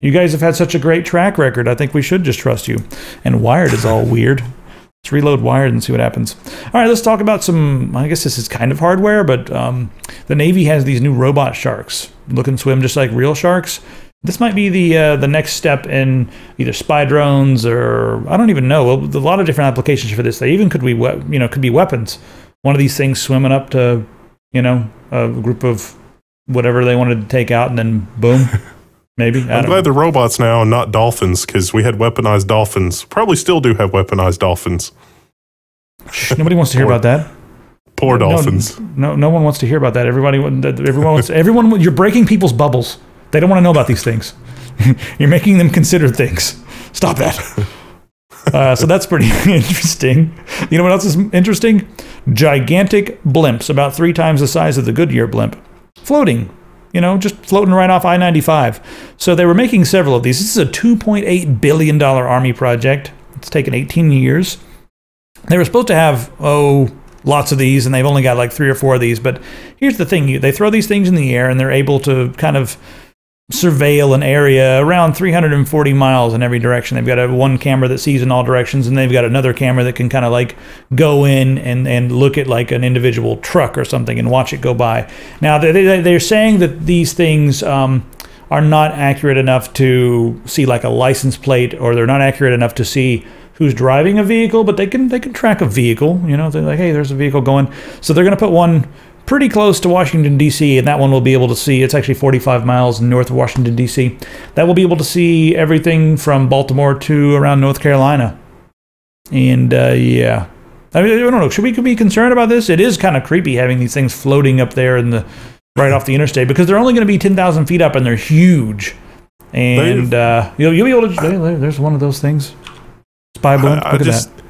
You guys have had such a great track record. I think we should just trust you. And Wired is all weird. Let's reload Wired and see what happens. All right, let's talk about some. I guess this is kind of hardware, but um, the Navy has these new robot sharks. Look and swim just like real sharks. This might be the uh, the next step in either spy drones or I don't even know. A lot of different applications for this. They even could be you know could be weapons. One of these things swimming up to you know a group of whatever they wanted to take out, and then boom. Maybe. I am glad they're robots now and not dolphins because we had weaponized dolphins. Probably still do have weaponized dolphins. Nobody wants to hear about that. Poor dolphins. No, no, no one wants to hear about that. Everybody, everyone wants. Everyone, you're breaking people's bubbles. They don't want to know about these things. you're making them consider things. Stop that. Uh, so that's pretty interesting. You know what else is interesting? Gigantic blimps, about three times the size of the Goodyear blimp, floating you know, just floating right off I 95. So they were making several of these. This is a $2.8 billion Army project. It's taken 18 years. They were supposed to have, oh, lots of these, and they've only got like three or four of these. But here's the thing you, they throw these things in the air, and they're able to kind of surveil an area around 340 miles in every direction. They've got a one camera that sees in all directions, and they've got another camera that can kind of like go in and, and look at like an individual truck or something and watch it go by. Now they, they're saying that these things um, are not accurate enough to see like a license plate, or they're not accurate enough to see who's driving a vehicle, but they can they can track a vehicle. You know, they're like, hey, there's a vehicle going. So they're going to put one pretty close to Washington, D.C., and that one will be able to see. It's actually 45 miles north of Washington, D.C. That will be able to see everything from Baltimore to around North Carolina. And uh, yeah. I, mean, I don't know. Should we be concerned about this? It is kind of creepy having these things floating up there in the right off the interstate because they're only going to be 10,000 feet up and they're huge. And uh, you'll, you'll, be able to. There's one of those things. Spy balloon. Look I at just, that.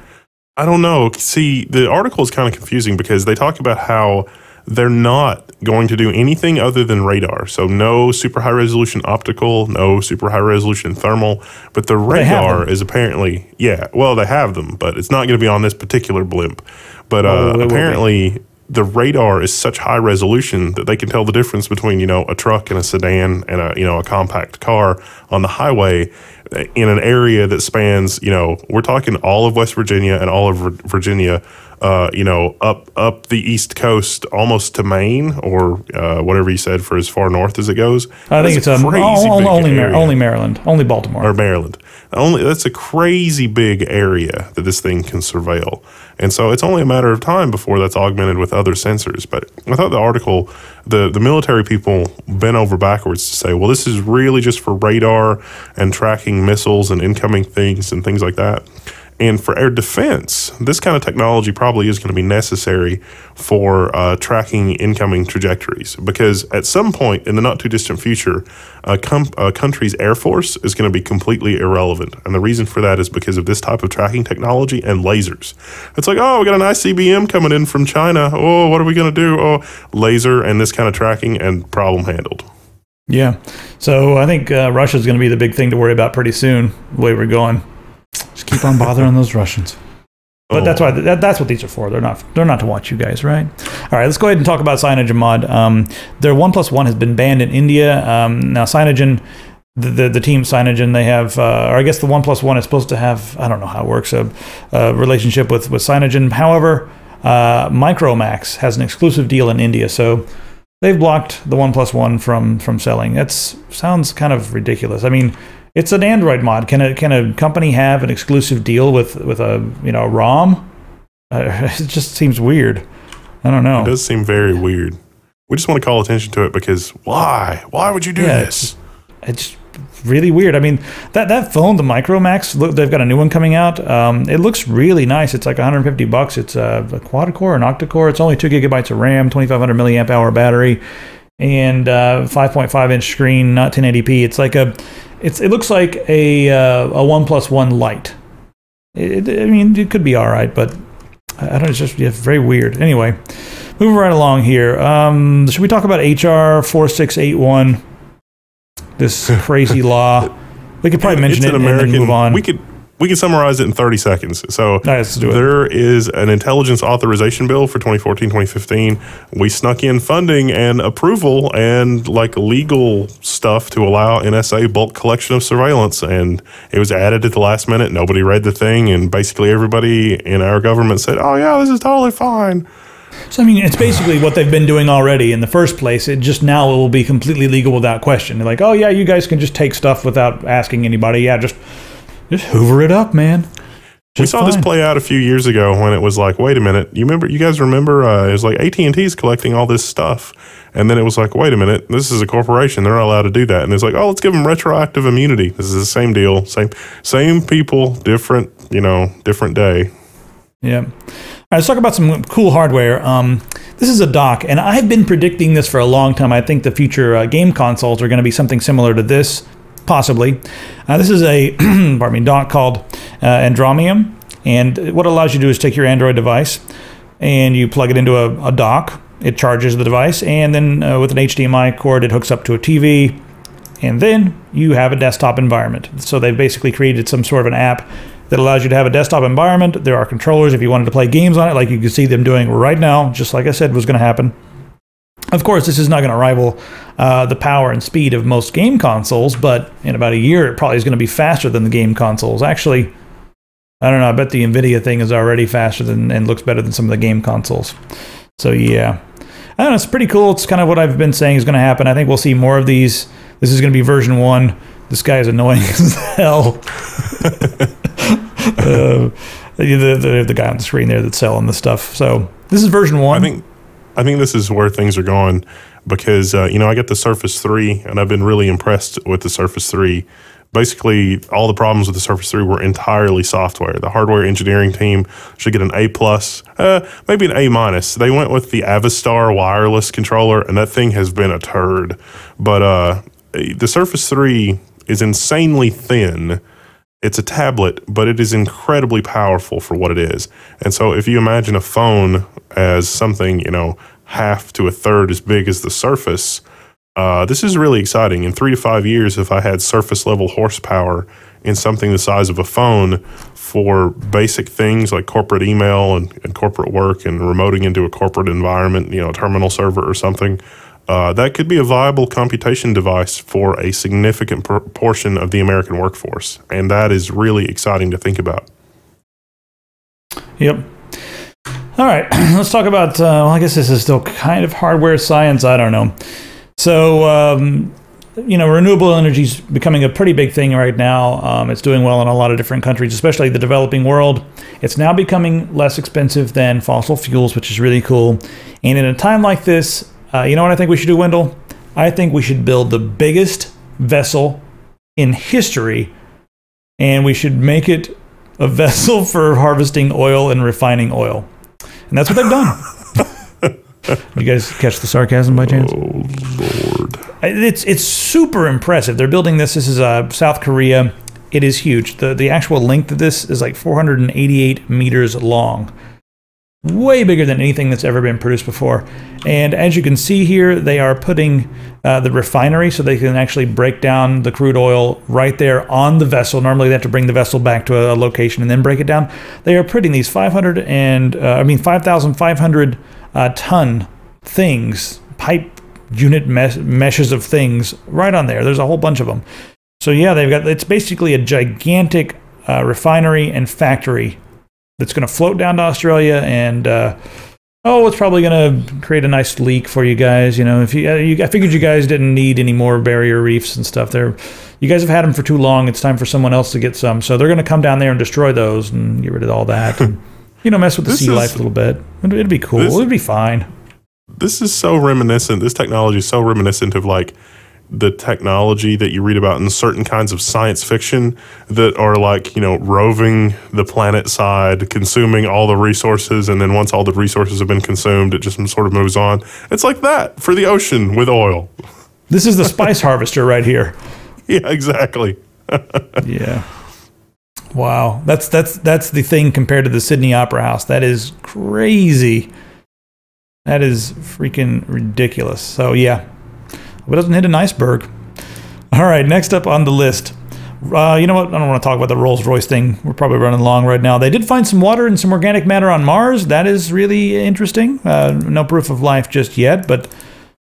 I don't know. See, the article is kind of confusing because they talk about how they're not going to do anything other than radar. So no super high resolution optical, no super high resolution thermal. But the radar is apparently yeah. Well, they have them, but it's not going to be on this particular blimp. But uh, oh, apparently the radar is such high resolution that they can tell the difference between you know a truck and a sedan and a you know a compact car on the highway in an area that spans you know we're talking all of West Virginia and all of Virginia uh, you know, up up the east coast, almost to Maine or uh, whatever you said for as far north as it goes. I think it's um, only only, Mar- only Maryland, only Baltimore or Maryland. Only that's a crazy big area that this thing can surveil, and so it's only a matter of time before that's augmented with other sensors. But I thought the article, the the military people bent over backwards to say, well, this is really just for radar and tracking missiles and incoming things and things like that. And for air defense, this kind of technology probably is going to be necessary for uh, tracking incoming trajectories because at some point in the not too distant future, a, com- a country's air force is going to be completely irrelevant. And the reason for that is because of this type of tracking technology and lasers. It's like, oh, we got an ICBM coming in from China. Oh, what are we going to do? Oh, laser and this kind of tracking and problem handled. Yeah. So I think uh, Russia's going to be the big thing to worry about pretty soon, the way we're going. Just keep on bothering those Russians. But oh. that's why that, that's what these are for. They're not they're not to watch you guys, right? All right, let's go ahead and talk about CyanogenMod. Um, their One Plus One has been banned in India. Um, now Cyanogen, the, the, the team Cyanogen, they have, uh, or I guess the One Plus One is supposed to have. I don't know how it works a, a relationship with with Cyanogen. However, uh, Micromax has an exclusive deal in India, so they've blocked the One Plus One from from selling. That sounds kind of ridiculous. I mean, it's an Android mod. Can a can a company have an exclusive deal with with a you know ROM? Uh, it just seems weird. I don't know. It does seem very weird. We just want to call attention to it because why? Why would you do Yeah, this? it's really weird. I mean, that that phone, the Micromax, look, they've got a new one coming out. Um, it looks really nice. It's like 150 bucks. It's a, a quad core, an octa core. It's only two gigabytes of RAM, 2500 milliamp hour battery, and uh, 5.5 inch screen, not 1080p. It's like a, it's it looks like a uh, a One Plus One light. It, I mean, it could be all right, but I don't know. It's just yeah, very weird. Anyway, moving right along here. Um, should we talk about HR 4681? This crazy law. We could probably mention it an and then move on. We could we can summarize it in 30 seconds. So All right, let's do it. there is an intelligence authorization bill for 2014-2015. We snuck in funding and approval and like legal stuff to allow NSA bulk collection of surveillance, and it was added at the last minute. Nobody read the thing, and basically everybody in our government said, "Oh yeah, this is totally fine." So I mean, it's basically what they've been doing already in the first place. It just now it will be completely legal without question. They're like, oh yeah, you guys can just take stuff without asking anybody. Yeah, just just hoover it up, man. We Just saw this play out a few years ago when it was like, wait a minute, you remember? You guys remember? Uh, it was like AT and T's collecting all this stuff, and then it was like, wait a minute, this is a corporation; they're not allowed to do that. And it's like, oh, let's give them retroactive immunity. This is the same deal, same same people, different, you know, different day. Yeah. All right, let's talk about some cool hardware. Um, this is a dock, and I've been predicting this for a long time. I think the future uh, game consoles are going to be something similar to this, possibly. Uh, this is a pardon me dock called uh, Andromium, and what it allows you to do is take your Android device and you plug it into a, a dock. It charges the device, and then uh, with an HDMI cord, it hooks up to a TV, and then you have a desktop environment. So they've basically created some sort of an app that allows you to have a desktop environment. There are controllers if you wanted to play games on it, like you can see them doing right now, just like I said was going to happen. Of course, this is not going to rival uh, the power and speed of most game consoles, but in about a year, it probably is going to be faster than the game consoles. Actually, I don't know. I bet the Nvidia thing is already faster than and looks better than some of the game consoles. So yeah, I don't know. It's pretty cool. It's kind of what I've been saying is going to happen. I think we'll see more of these. This is going to be version one. This guy is annoying as hell. uh, the, the the guy on the screen there that's selling the stuff. So this is version one. I think I think this is where things are going because uh, you know I got the Surface Three and I've been really impressed with the Surface Three. Basically, all the problems with the Surface Three were entirely software. The hardware engineering team should get an A plus, uh, maybe an A minus. They went with the Avastar wireless controller, and that thing has been a turd. But uh, the Surface Three is insanely thin. It's a tablet, but it is incredibly powerful for what it is. And so, if you imagine a phone as something, you know, half to a third as big as the Surface, uh, this is really exciting. In three to five years, if I had Surface level horsepower in something the size of a phone for basic things like corporate email and, and corporate work and remoting into a corporate environment, you know, a terminal server or something, uh, that could be a viable computation device for a significant proportion of the American workforce. And that is really exciting to think about. Yep. All right, let's talk about. Uh, well, I guess this is still kind of hardware science. I don't know. So, um, you know, renewable energy is becoming a pretty big thing right now. Um, it's doing well in a lot of different countries, especially the developing world. It's now becoming less expensive than fossil fuels, which is really cool. And in a time like this, uh, you know what I think we should do, Wendell? I think we should build the biggest vessel in history, and we should make it a vessel for harvesting oil and refining oil. And that's what they've done. you guys catch the sarcasm by chance? Oh, Lord. It's it's super impressive. They're building this. This is uh, South Korea. It is huge. the The actual length of this is like 488 meters long, way bigger than anything that's ever been produced before. And as you can see here, they are putting uh, the refinery so they can actually break down the crude oil right there on the vessel. Normally, they have to bring the vessel back to a, location and then break it down. They are putting these 500 and uh, I mean 5,500 uh, ton things, pipe unit mes- meshes of things right on there. There's a whole bunch of them. So yeah, they've got it's basically a gigantic uh, refinery and factory that's going to float down to Australia and uh, oh, it's probably going to create a nice leak for you guys. You know, if you, uh, you, I figured you guys didn't need any more barrier reefs and stuff. There, you guys have had them for too long. It's time for someone else to get some. So they're going to come down there and destroy those and get rid of all that. and, you know, mess with the This sea is- life a little bit. It'd, it'd be cool. this- It'd be fine. this is so reminiscent. This technology is so reminiscent of like the technology that you read about in certain kinds of science fiction that are like, you know, roving the planet side, consuming all the resources. And then once all the resources have been consumed, it just sort of moves on. It's like that for the ocean with oil. This is the spice harvester right here. Yeah, exactly. Yeah. Wow, that's that's that's the thing compared to the Sydney Opera House. That is crazy. That is freaking ridiculous. So yeah, hope it doesn't hit an iceberg. All right, next up on the list. Uh, you know what? I don't want to talk about the Rolls Royce thing. We're probably running long right now. They did find some water and some organic matter on Mars. That is really interesting. Uh, no proof of life just yet, but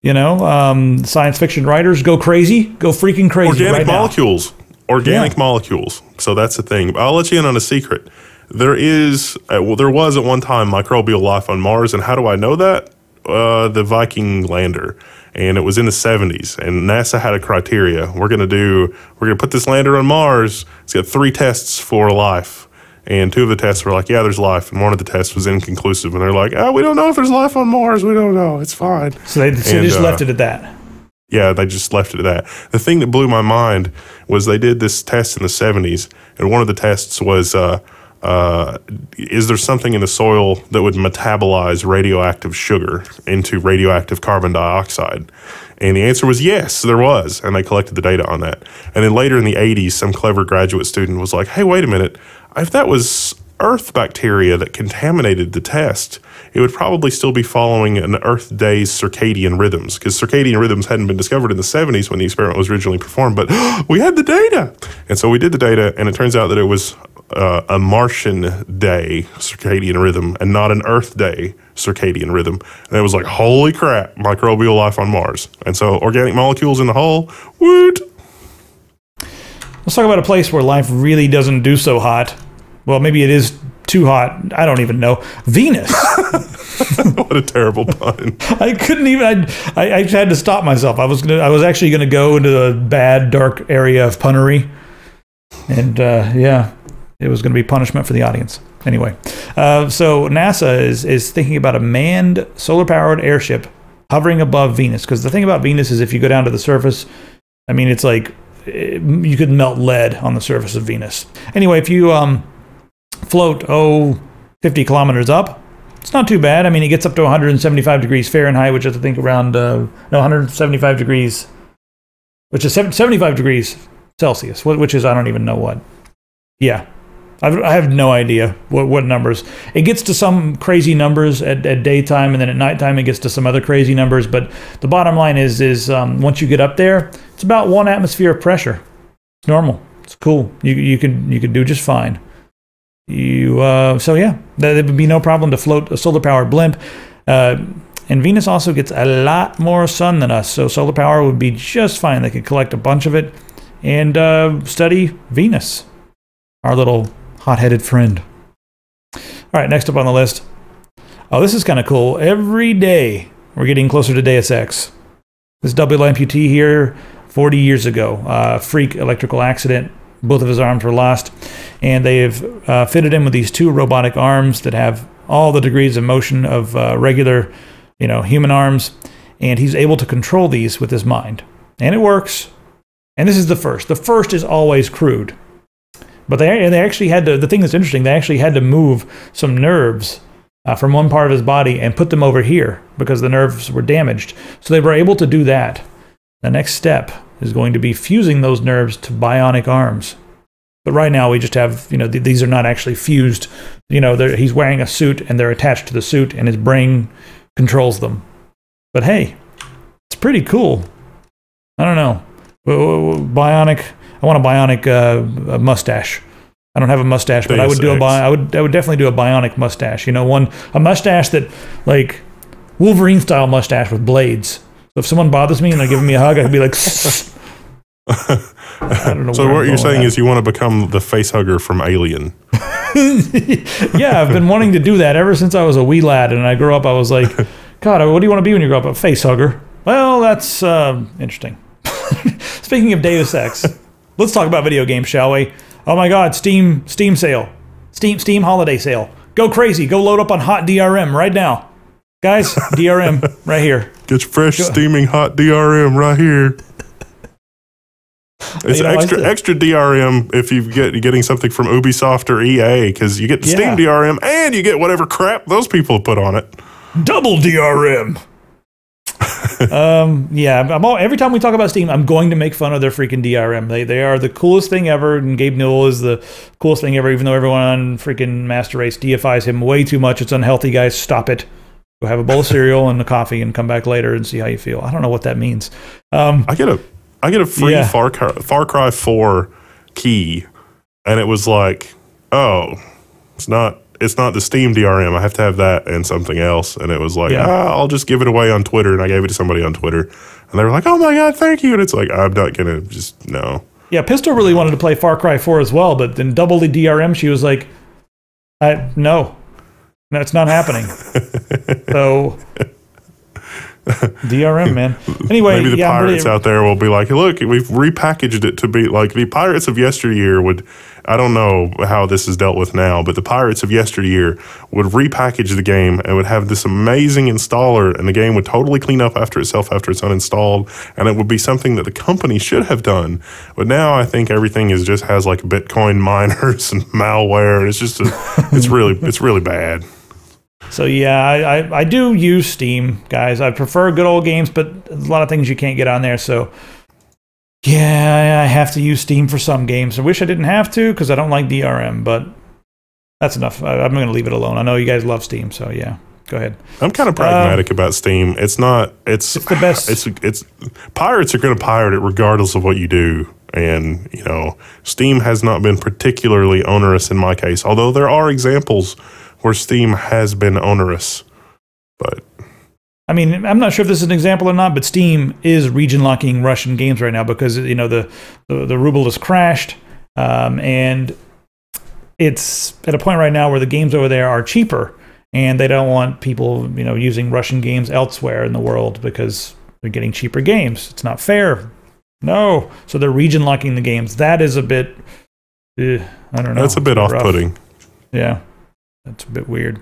you know, um, science fiction writers go crazy, go freaking crazy Organic right now. molecules. Organic Yeah. molecules. So that's the thing. I'll let you in on a secret. There is, uh, well, there was at one time microbial life on Mars. And how do I know that? Uh, the Viking lander. And it was in the 70s. And NASA had a criteria. We're going to do, we're going to put this lander on Mars. It's got three tests for life. And two of the tests were like, yeah, there's life. And one of the tests was inconclusive. And they're like, oh, we don't know if there's life on Mars. We don't know. It's fine. So they, so they just uh, left it at that. Yeah, they just left it at that. The thing that blew my mind was they did this test in the 70s, and one of the tests was uh, uh, is there something in the soil that would metabolize radioactive sugar into radioactive carbon dioxide? And the answer was yes, there was. And they collected the data on that. And then later in the 80s, some clever graduate student was like, hey, wait a minute. If that was Earth bacteria that contaminated the test, it would probably still be following an Earth day's circadian rhythms because circadian rhythms hadn't been discovered in the 70s when the experiment was originally performed, but we had the data. And so we did the data, and it turns out that it was uh, a Martian day circadian rhythm and not an Earth day circadian rhythm. And it was like, holy crap, microbial life on Mars. And so organic molecules in the hull, woot. Let's talk about a place where life really doesn't do so hot. Well, maybe it is too hot. I don't even know. Venus. what a terrible pun. I couldn't even. I, I, I had to stop myself. I was gonna. I was actually gonna go into a bad, dark area of punnery, and uh, yeah, it was gonna be punishment for the audience. Anyway, uh, so NASA is is thinking about a manned, solar-powered airship hovering above Venus. Because the thing about Venus is, if you go down to the surface, I mean, it's like eh, you could melt lead on the surface of Venus. Anyway, if you um, float oh 50 kilometers up, it's not too bad. I mean, it gets up to 175 degrees Fahrenheit, which is I think around uh, no 175 degrees, which is 75 degrees Celsius, which is I don't even know what. Yeah, I've, I have no idea what, what numbers. It gets to some crazy numbers at, at daytime, and then at nighttime it gets to some other crazy numbers. But the bottom line is, is um, once you get up there, it's about one atmosphere of pressure. It's normal. It's cool. You you can you can do just fine. You uh, so yeah, there there would be no problem to float a solar powered blimp. Uh, and Venus also gets a lot more sun than us, so solar power would be just fine. They could collect a bunch of it and uh, study Venus, our little hot headed friend. All right, next up on the list. Oh, this is kind of cool. Every day we're getting closer to Deus Ex. This double amputee here, 40 years ago, uh, freak electrical accident. Both of his arms were lost, and they've uh, fitted him with these two robotic arms that have all the degrees of motion of uh, regular, you know, human arms, and he's able to control these with his mind, and it works. And this is the first. The first is always crude, but they they actually had to. The thing that's interesting, they actually had to move some nerves uh, from one part of his body and put them over here because the nerves were damaged. So they were able to do that. The next step is going to be fusing those nerves to bionic arms. But right now we just have, you know, th- these are not actually fused. You know, he's wearing a suit and they're attached to the suit and his brain controls them. But hey, it's pretty cool. I don't know. Bionic. I want a bionic uh, a mustache. I don't have a mustache, but I would do a bi- I would I would definitely do a bionic mustache. You know, one a mustache that like Wolverine style mustache with blades. So if someone bothers me and they're giving me a hug, I'd be like. I don't know So I'm what you're saying is you want to become the face hugger from Alien. yeah, I've been wanting to do that ever since I was a wee lad, and I grew up. I was like, God, what do you want to be when you grow up? A face hugger. Well, that's uh, interesting. Speaking of Deus Ex, let's talk about video games, shall we? Oh my God, Steam Steam sale, Steam Steam holiday sale. Go crazy. Go load up on hot DRM right now, guys. DRM right here. Get your fresh, steaming hot DRM right here. It's You know, extra extra DRM if you get you're getting something from Ubisoft or EA because you get the Yeah. Steam DRM and you get whatever crap those people put on it. double DRM. Um, yeah, I'm all, every time we talk about Steam, I'm going to make fun of their freaking DRM. They they are the coolest thing ever, and Gabe Newell is the coolest thing ever. Even though everyone on freaking Master Race deifies him way too much, it's unhealthy, guys. Stop it. Go have a bowl of cereal and a coffee, and come back later and see how you feel. I don't know what that means. Um, I get a I get a free Yeah. Far Cry, Far Cry 4 key and it was like, "Oh, it's not it's not the Steam DRM. I have to have that and something else." And it was like, Yeah. "Ah, I'll just give it away on Twitter." And I gave it to somebody on Twitter. And they were like, "Oh my god, thank you." And it's like, "I'm not going to just no." yeah, Pistol really wanted to play Far Cry 4 as well, but then double the DRM, she was like, I, "No, no, it's not happening." so. DRM, man. Anyway, Maybe the yeah, pirates really- out there will be like, "Look, we've repackaged it to be like the pirates of yesteryear would I don't know how this is dealt with now, but the pirates of yesteryear would repackage the game and would have this amazing installer and the game would totally clean up after itself after it's uninstalled and it would be something that the company should have done. But now I think everything is just has like Bitcoin miners and malware and it's just a, it's really it's really bad. So yeah, I, I, I do use Steam, guys. I prefer good old games, but a lot of things you can't get on there. So yeah, I have to use Steam for some games. I wish I didn't have to because I don't like DRM, but that's enough. I, I'm going to leave it alone. I know you guys love Steam, so yeah, go ahead. I'm kind of pragmatic um, about Steam. It's not. It's It's the best. It's it's pirates are going to pirate it regardless of what you do, and you know Steam has not been particularly onerous in my case. Although there are examples where Steam has been onerous, but I mean, I'm not sure if this is an example or not, but Steam is region locking Russian games right now because you know the the, the ruble has crashed, um, and it's at a point right now where the games over there are cheaper, and they don't want people you know using Russian games elsewhere in the world because they're getting cheaper games. It's not fair. No, so they're region locking the games. That is a bit. eh, I don't know. that's a bit off-putting. Yeah, that's a bit weird.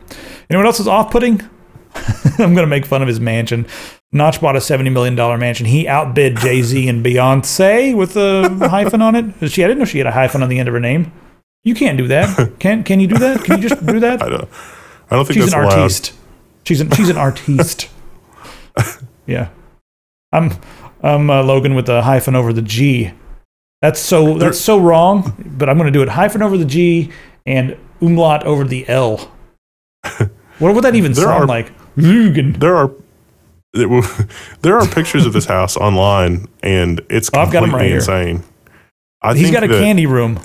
Anyone else is off-putting? I'm gonna make fun of his mansion. Notch bought a seventy million dollar mansion. He outbid Jay Z and Beyonce with a hyphen on it. She, I didn't know she had a hyphen on the end of her name. You can't do that. Can Can you do that? Can you just do that? I don't. I don't think She's that's an allowed. artiste. She's an she's an artiste. yeah, I'm I'm uh, Logan with a hyphen over the G. That's so that's so wrong. But I'm going to do it hyphen over the G and umlaut over the L. What would that even sound are- like? There are. There are pictures of this house online, and it's Oh, I've got completely right here. insane. I He's got a that- candy room.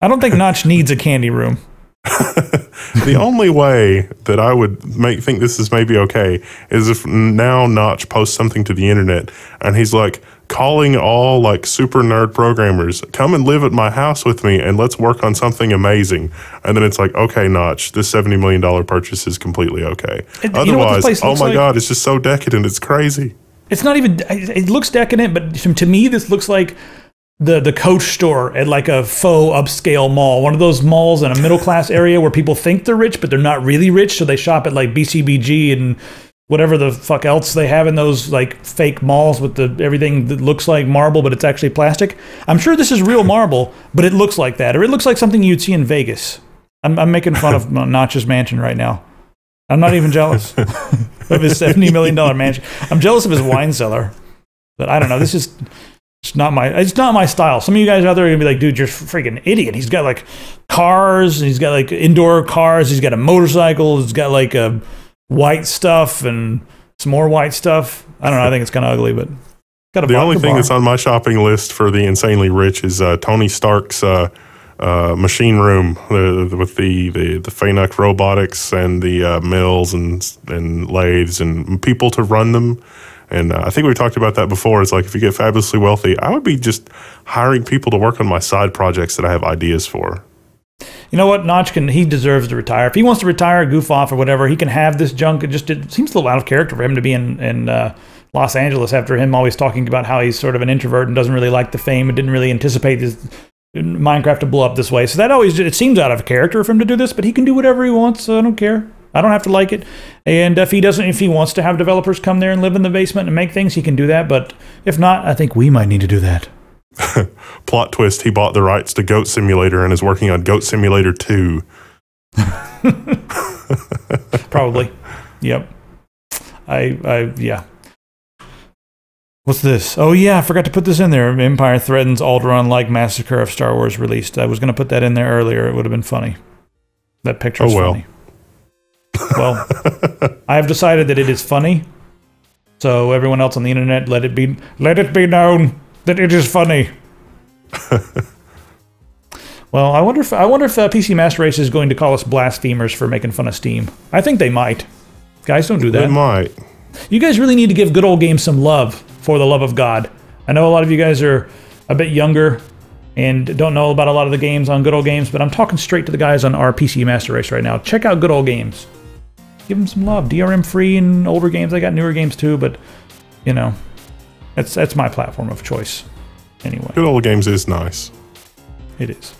I don't think Notch needs a candy room. the only way that I would make think this is maybe okay is if now Notch posts something to the internet and he's like calling all like super nerd programmers, come and live at my house with me and let's work on something amazing. And then it's like, okay, Notch, this seventy million dollar purchase is completely okay. And you know Otherwise, oh my like? god, it's just so decadent, it's crazy. It's not even. It looks decadent, but to to me, this looks like the the Coach store at like a faux upscale mall, one of those malls in a middle class area where people think they're rich, but they're not really rich, so they shop at like BCBG and whatever the fuck else they have in those like fake malls with the everything that looks like marble, but it's actually plastic. I'm sure this is real marble, but it looks like that, or it looks like something you'd see in Vegas. I'm, I'm making fun of Notch's mansion right now. I'm not even jealous of his seventy million dollar mansion. I'm jealous of his wine cellar, but I don't know. This is it's not my it's not my style. Some of you guys out there are gonna be like, dude, you're a freaking idiot. He's got like cars. He's got like indoor cars. He's got a motorcycle. He's got like a white stuff and some more white stuff. I don't know. I think it's kind of ugly, but got a The only thing bar. that's on my shopping list for the insanely rich is uh, Tony Stark's uh, uh, machine room with the the the Fanuc robotics and the uh, mills and and lathes and people to run them. And uh, I think we talked about that before. It's like if you get fabulously wealthy, I would be just hiring people to work on my side projects that I have ideas for. You know what, Notch can he deserves to retire. If he wants to retire, goof off or whatever, he can have this junk. It just it seems a little out of character for him to be in in uh, Los Angeles after him always talking about how he's sort of an introvert and doesn't really like the fame and didn't really anticipate his Minecraft to blow up this way. So that always it seems out of character for him to do this, but he can do whatever he wants. So I don't care. I don't have to like it. And if he doesn't, if he wants to have developers come there and live in the basement and make things, he can do that. But if not, I think we might need to do that. Plot twist: He bought the rights to Goat Simulator and is working on Goat Simulator Two. Probably. Yep. I. I. Yeah. What's this? Oh yeah, I forgot to put this in there. Empire threatens Alderaan-like massacre of Star Wars released. I was going to put that in there earlier. It would have been funny. That picture Oh, well. funny. Well, I have decided that it is funny. So everyone else on the internet, let it be let it be known that it is funny. well, I wonder if I wonder if uh, PC Master Race is going to call us blasphemers for making fun of Steam. I think they might. Guys, don't do that. They might. You guys really need to give good old games some love for the love of God. I know a lot of you guys are a bit younger and don't know about a lot of the games on good old games, but I'm talking straight to the guys on our PC Master Race right now. Check out good old games. Give them some love. DRM free and older games. I got newer games too, but you know, that's that's my platform of choice. Anyway, Good old games is nice. it is.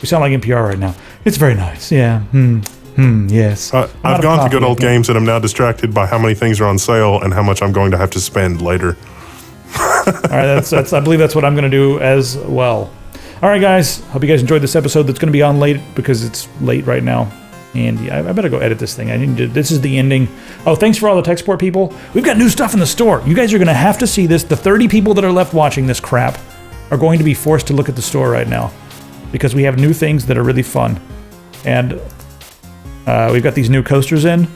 We sound like NPR right now. It's very nice. Yeah. Hmm. Hmm. Yes. Uh, I've gone to good old games and I'm now distracted by how many things are on sale and how much I'm going to have to spend later. All right, that's that's. I believe that's what I'm going to do as well. All right, guys. Hope you guys enjoyed this episode. That's going to be on late because it's late right now, and yeah, I, I better go edit this thing. I need to. This is the ending. Oh, thanks for all the tech support people. We've got new stuff in the store. You guys are going to have to see this. The 30 people that are left watching this crap are going to be forced to look at the store right now because we have new things that are really fun, and uh, we've got these new coasters in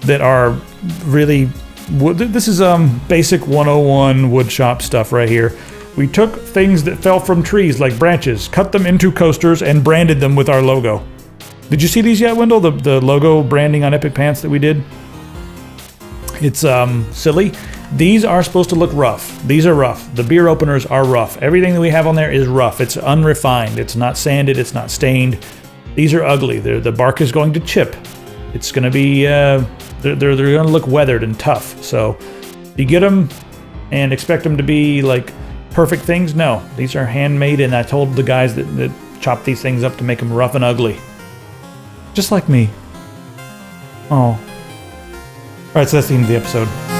that are really. This is um basic 101 wood shop stuff right here. We took things that fell from trees like branches, cut them into coasters, and branded them with our logo. Did you see these yet, Wendell? The the logo branding on Epic Pants that we did. It's um silly. These are supposed to look rough. These are rough. The beer openers are rough. Everything that we have on there is rough. It's unrefined. It's not sanded. It's not stained. These are ugly. They're, the bark is going to chip. It's going to be, uh, they're, they're, they're going to look weathered and tough. So you get them and expect them to be like perfect things. No, these are handmade. And I told the guys that, that chop these things up to make them rough and ugly. Just like me. Oh. All right, so that's the end of the episode.